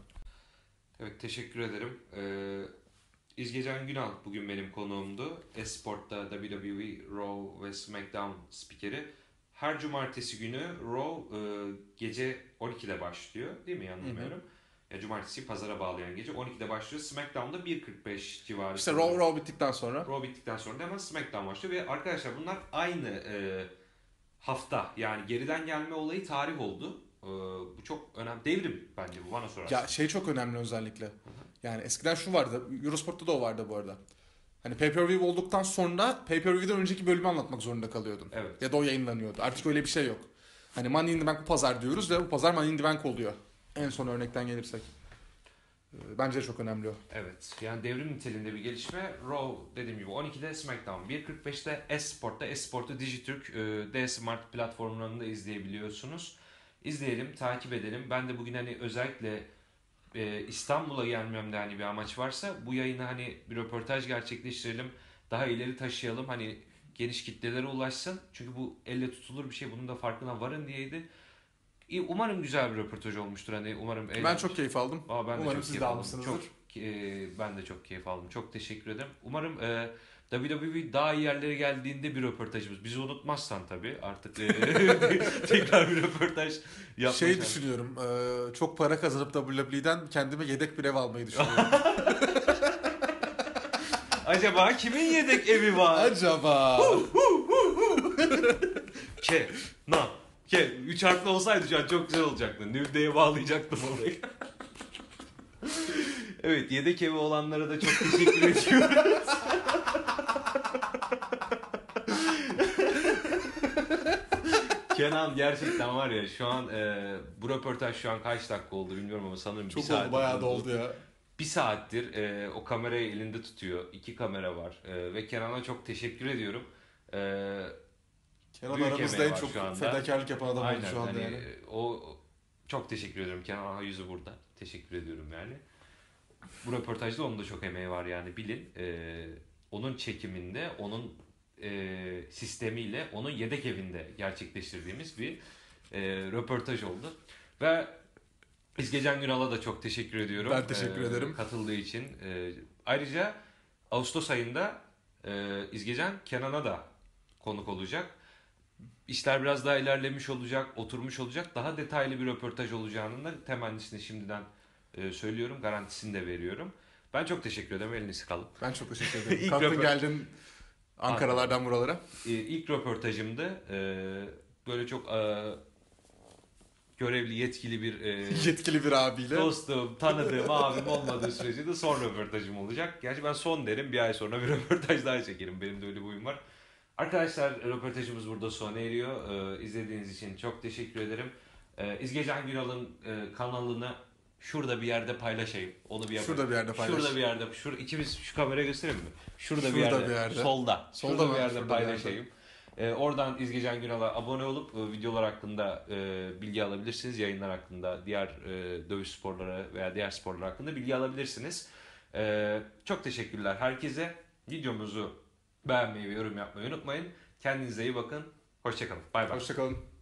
Evet teşekkür ederim. Ee, İzgecan Günal bugün benim konuğumdu. Esport'ta WWE, Raw ve SmackDown spikeri. Her cumartesi günü Raw e, gece 12'de başlıyor değil mi yanılmıyorum? Ya, cumartesi pazara bağlayan gece 12'de başlıyor. SmackDown'da 1.45 civarı. İşte Raw, Raw bittikten sonra. Raw bittikten sonra hemen SmackDown başlıyor ve arkadaşlar bunlar aynı e, hafta yani geriden gelme olayı tarih oldu. E, bu çok önemli. Devrim bence bu bana sorarsan. Ya şey çok önemli özellikle. Yani eskiden şu vardı. Eurosport'ta da o vardı bu arada. Hani pay-per-view olduktan sonra pay-per-view'den önceki bölümü anlatmak zorunda kalıyordun. Evet. Ya da o yayınlanıyordu. Artık öyle bir şey yok. Hani Money in the Bank bu pazar diyoruz ve bu pazar Money in the Bank oluyor. En son örnekten gelirsek. Ee, Bence çok önemli o. Evet. Yani devrim niteliğinde bir gelişme. Raw dediğim gibi 12'de SmackDown 1.45'te Esport'ta Esport'u Dijitürk e, D-Smart platformlarında izleyebiliyorsunuz. İzleyelim, takip edelim. Ben de bugün hani özellikle e, İstanbul'a gelmemde hani bir amaç varsa bu yayını hani bir röportaj gerçekleştirelim. Daha ileri taşıyalım. Hani geniş kitlelere ulaşsın. Çünkü bu elle tutulur bir şey. Bunun da farkına varın diyeydi. İyi, Umarım güzel bir röportaj olmuştur. Hani umarım Ben eğlenmiş- çok keyif aldım. Aa, ben de Umarım çok siz keyif de aldım. almışsınızdır. Çok, e, ben de çok keyif aldım. Çok teşekkür ederim. Umarım e, WWE daha iyi yerlere geldiğinde bir röportajımız. Bizi unutmazsan tabii artık e, tekrar bir röportaj yapmayı Şey düşünüyorum. e, çok para kazanıp WWE'den kendime yedek bir ev almayı düşünüyorum. Acaba kimin yedek evi var? Acaba? Ke, na, ke. Üç harfli olsaydı şu an çok güzel olacaktı. Nüvdeye bağlayacaktım orayı. evet yedek evi olanlara da çok teşekkür ediyoruz. Kenan gerçekten var ya şu an e, bu röportaj şu an kaç dakika oldu bilmiyorum ama sanırım bir çok saat oldu bayağı da oldu ya. bir saattir e, o kamerayı elinde tutuyor. İki kamera var E, ve Kenan'a çok teşekkür ediyorum. E, Kenan Büyük aramızda en çok şu anda. fedakarlık yapan adam oldu aynen şu anda hani, yani. o çok teşekkür ediyorum Kenan Aha yüzü burada. Teşekkür ediyorum yani. Bu röportajda onun da çok emeği var yani bilin. E, onun çekiminde, onun e, sistemiyle, onun yedek evinde gerçekleştirdiğimiz bir e, röportaj oldu. Ve İzgecan Günal'a da çok teşekkür ediyorum. Ben teşekkür e, ederim. Katıldığı için. E, ayrıca Ağustos ayında e, İzgecan Kenan'a da konuk olacak. İşler biraz daha ilerlemiş olacak, oturmuş olacak. Daha detaylı bir röportaj olacağının da temennisini şimdiden e, söylüyorum. Garantisini de veriyorum. Ben çok teşekkür ederim. Elini sıkalım. Ben çok teşekkür ederim. İlk Kalktın röpor- geldin Ankaralardan buralara. E, ilk röportajımdı. E, böyle çok e, görevli, yetkili bir e, Yetkili bir abiyle. dostum, tanıdığım abim olmadığı sürece de son röportajım olacak. Gerçi ben son derim. Bir ay sonra bir röportaj daha çekerim. Benim de öyle bir huyum var. Arkadaşlar röportajımız burada sona eriyor. Ee, izlediğiniz için çok teşekkür ederim. Ee, İzgecan Günal'ın e, kanalını şurada bir yerde paylaşayım. Onu bir yapayım. Şurada bir yerde paylaş. Şurada bir yerde. Şur ikimiz şu kameraya gösterelim mi? Şurada, bir, Şurada yerde, bir yerde. Solda. Solda şurada bir yerde Şurada bir paylaşayım. Ee, oradan İzgecan Günal'a abone olup e, videolar hakkında e, bilgi alabilirsiniz. Yayınlar hakkında, diğer e, dövüş sporları veya diğer sporlar hakkında bilgi alabilirsiniz. Ee, çok teşekkürler herkese. Videomuzu beğenmeyi ve yorum yapmayı unutmayın. Kendinize iyi bakın. Hoşçakalın. Bay bay. Hoşçakalın.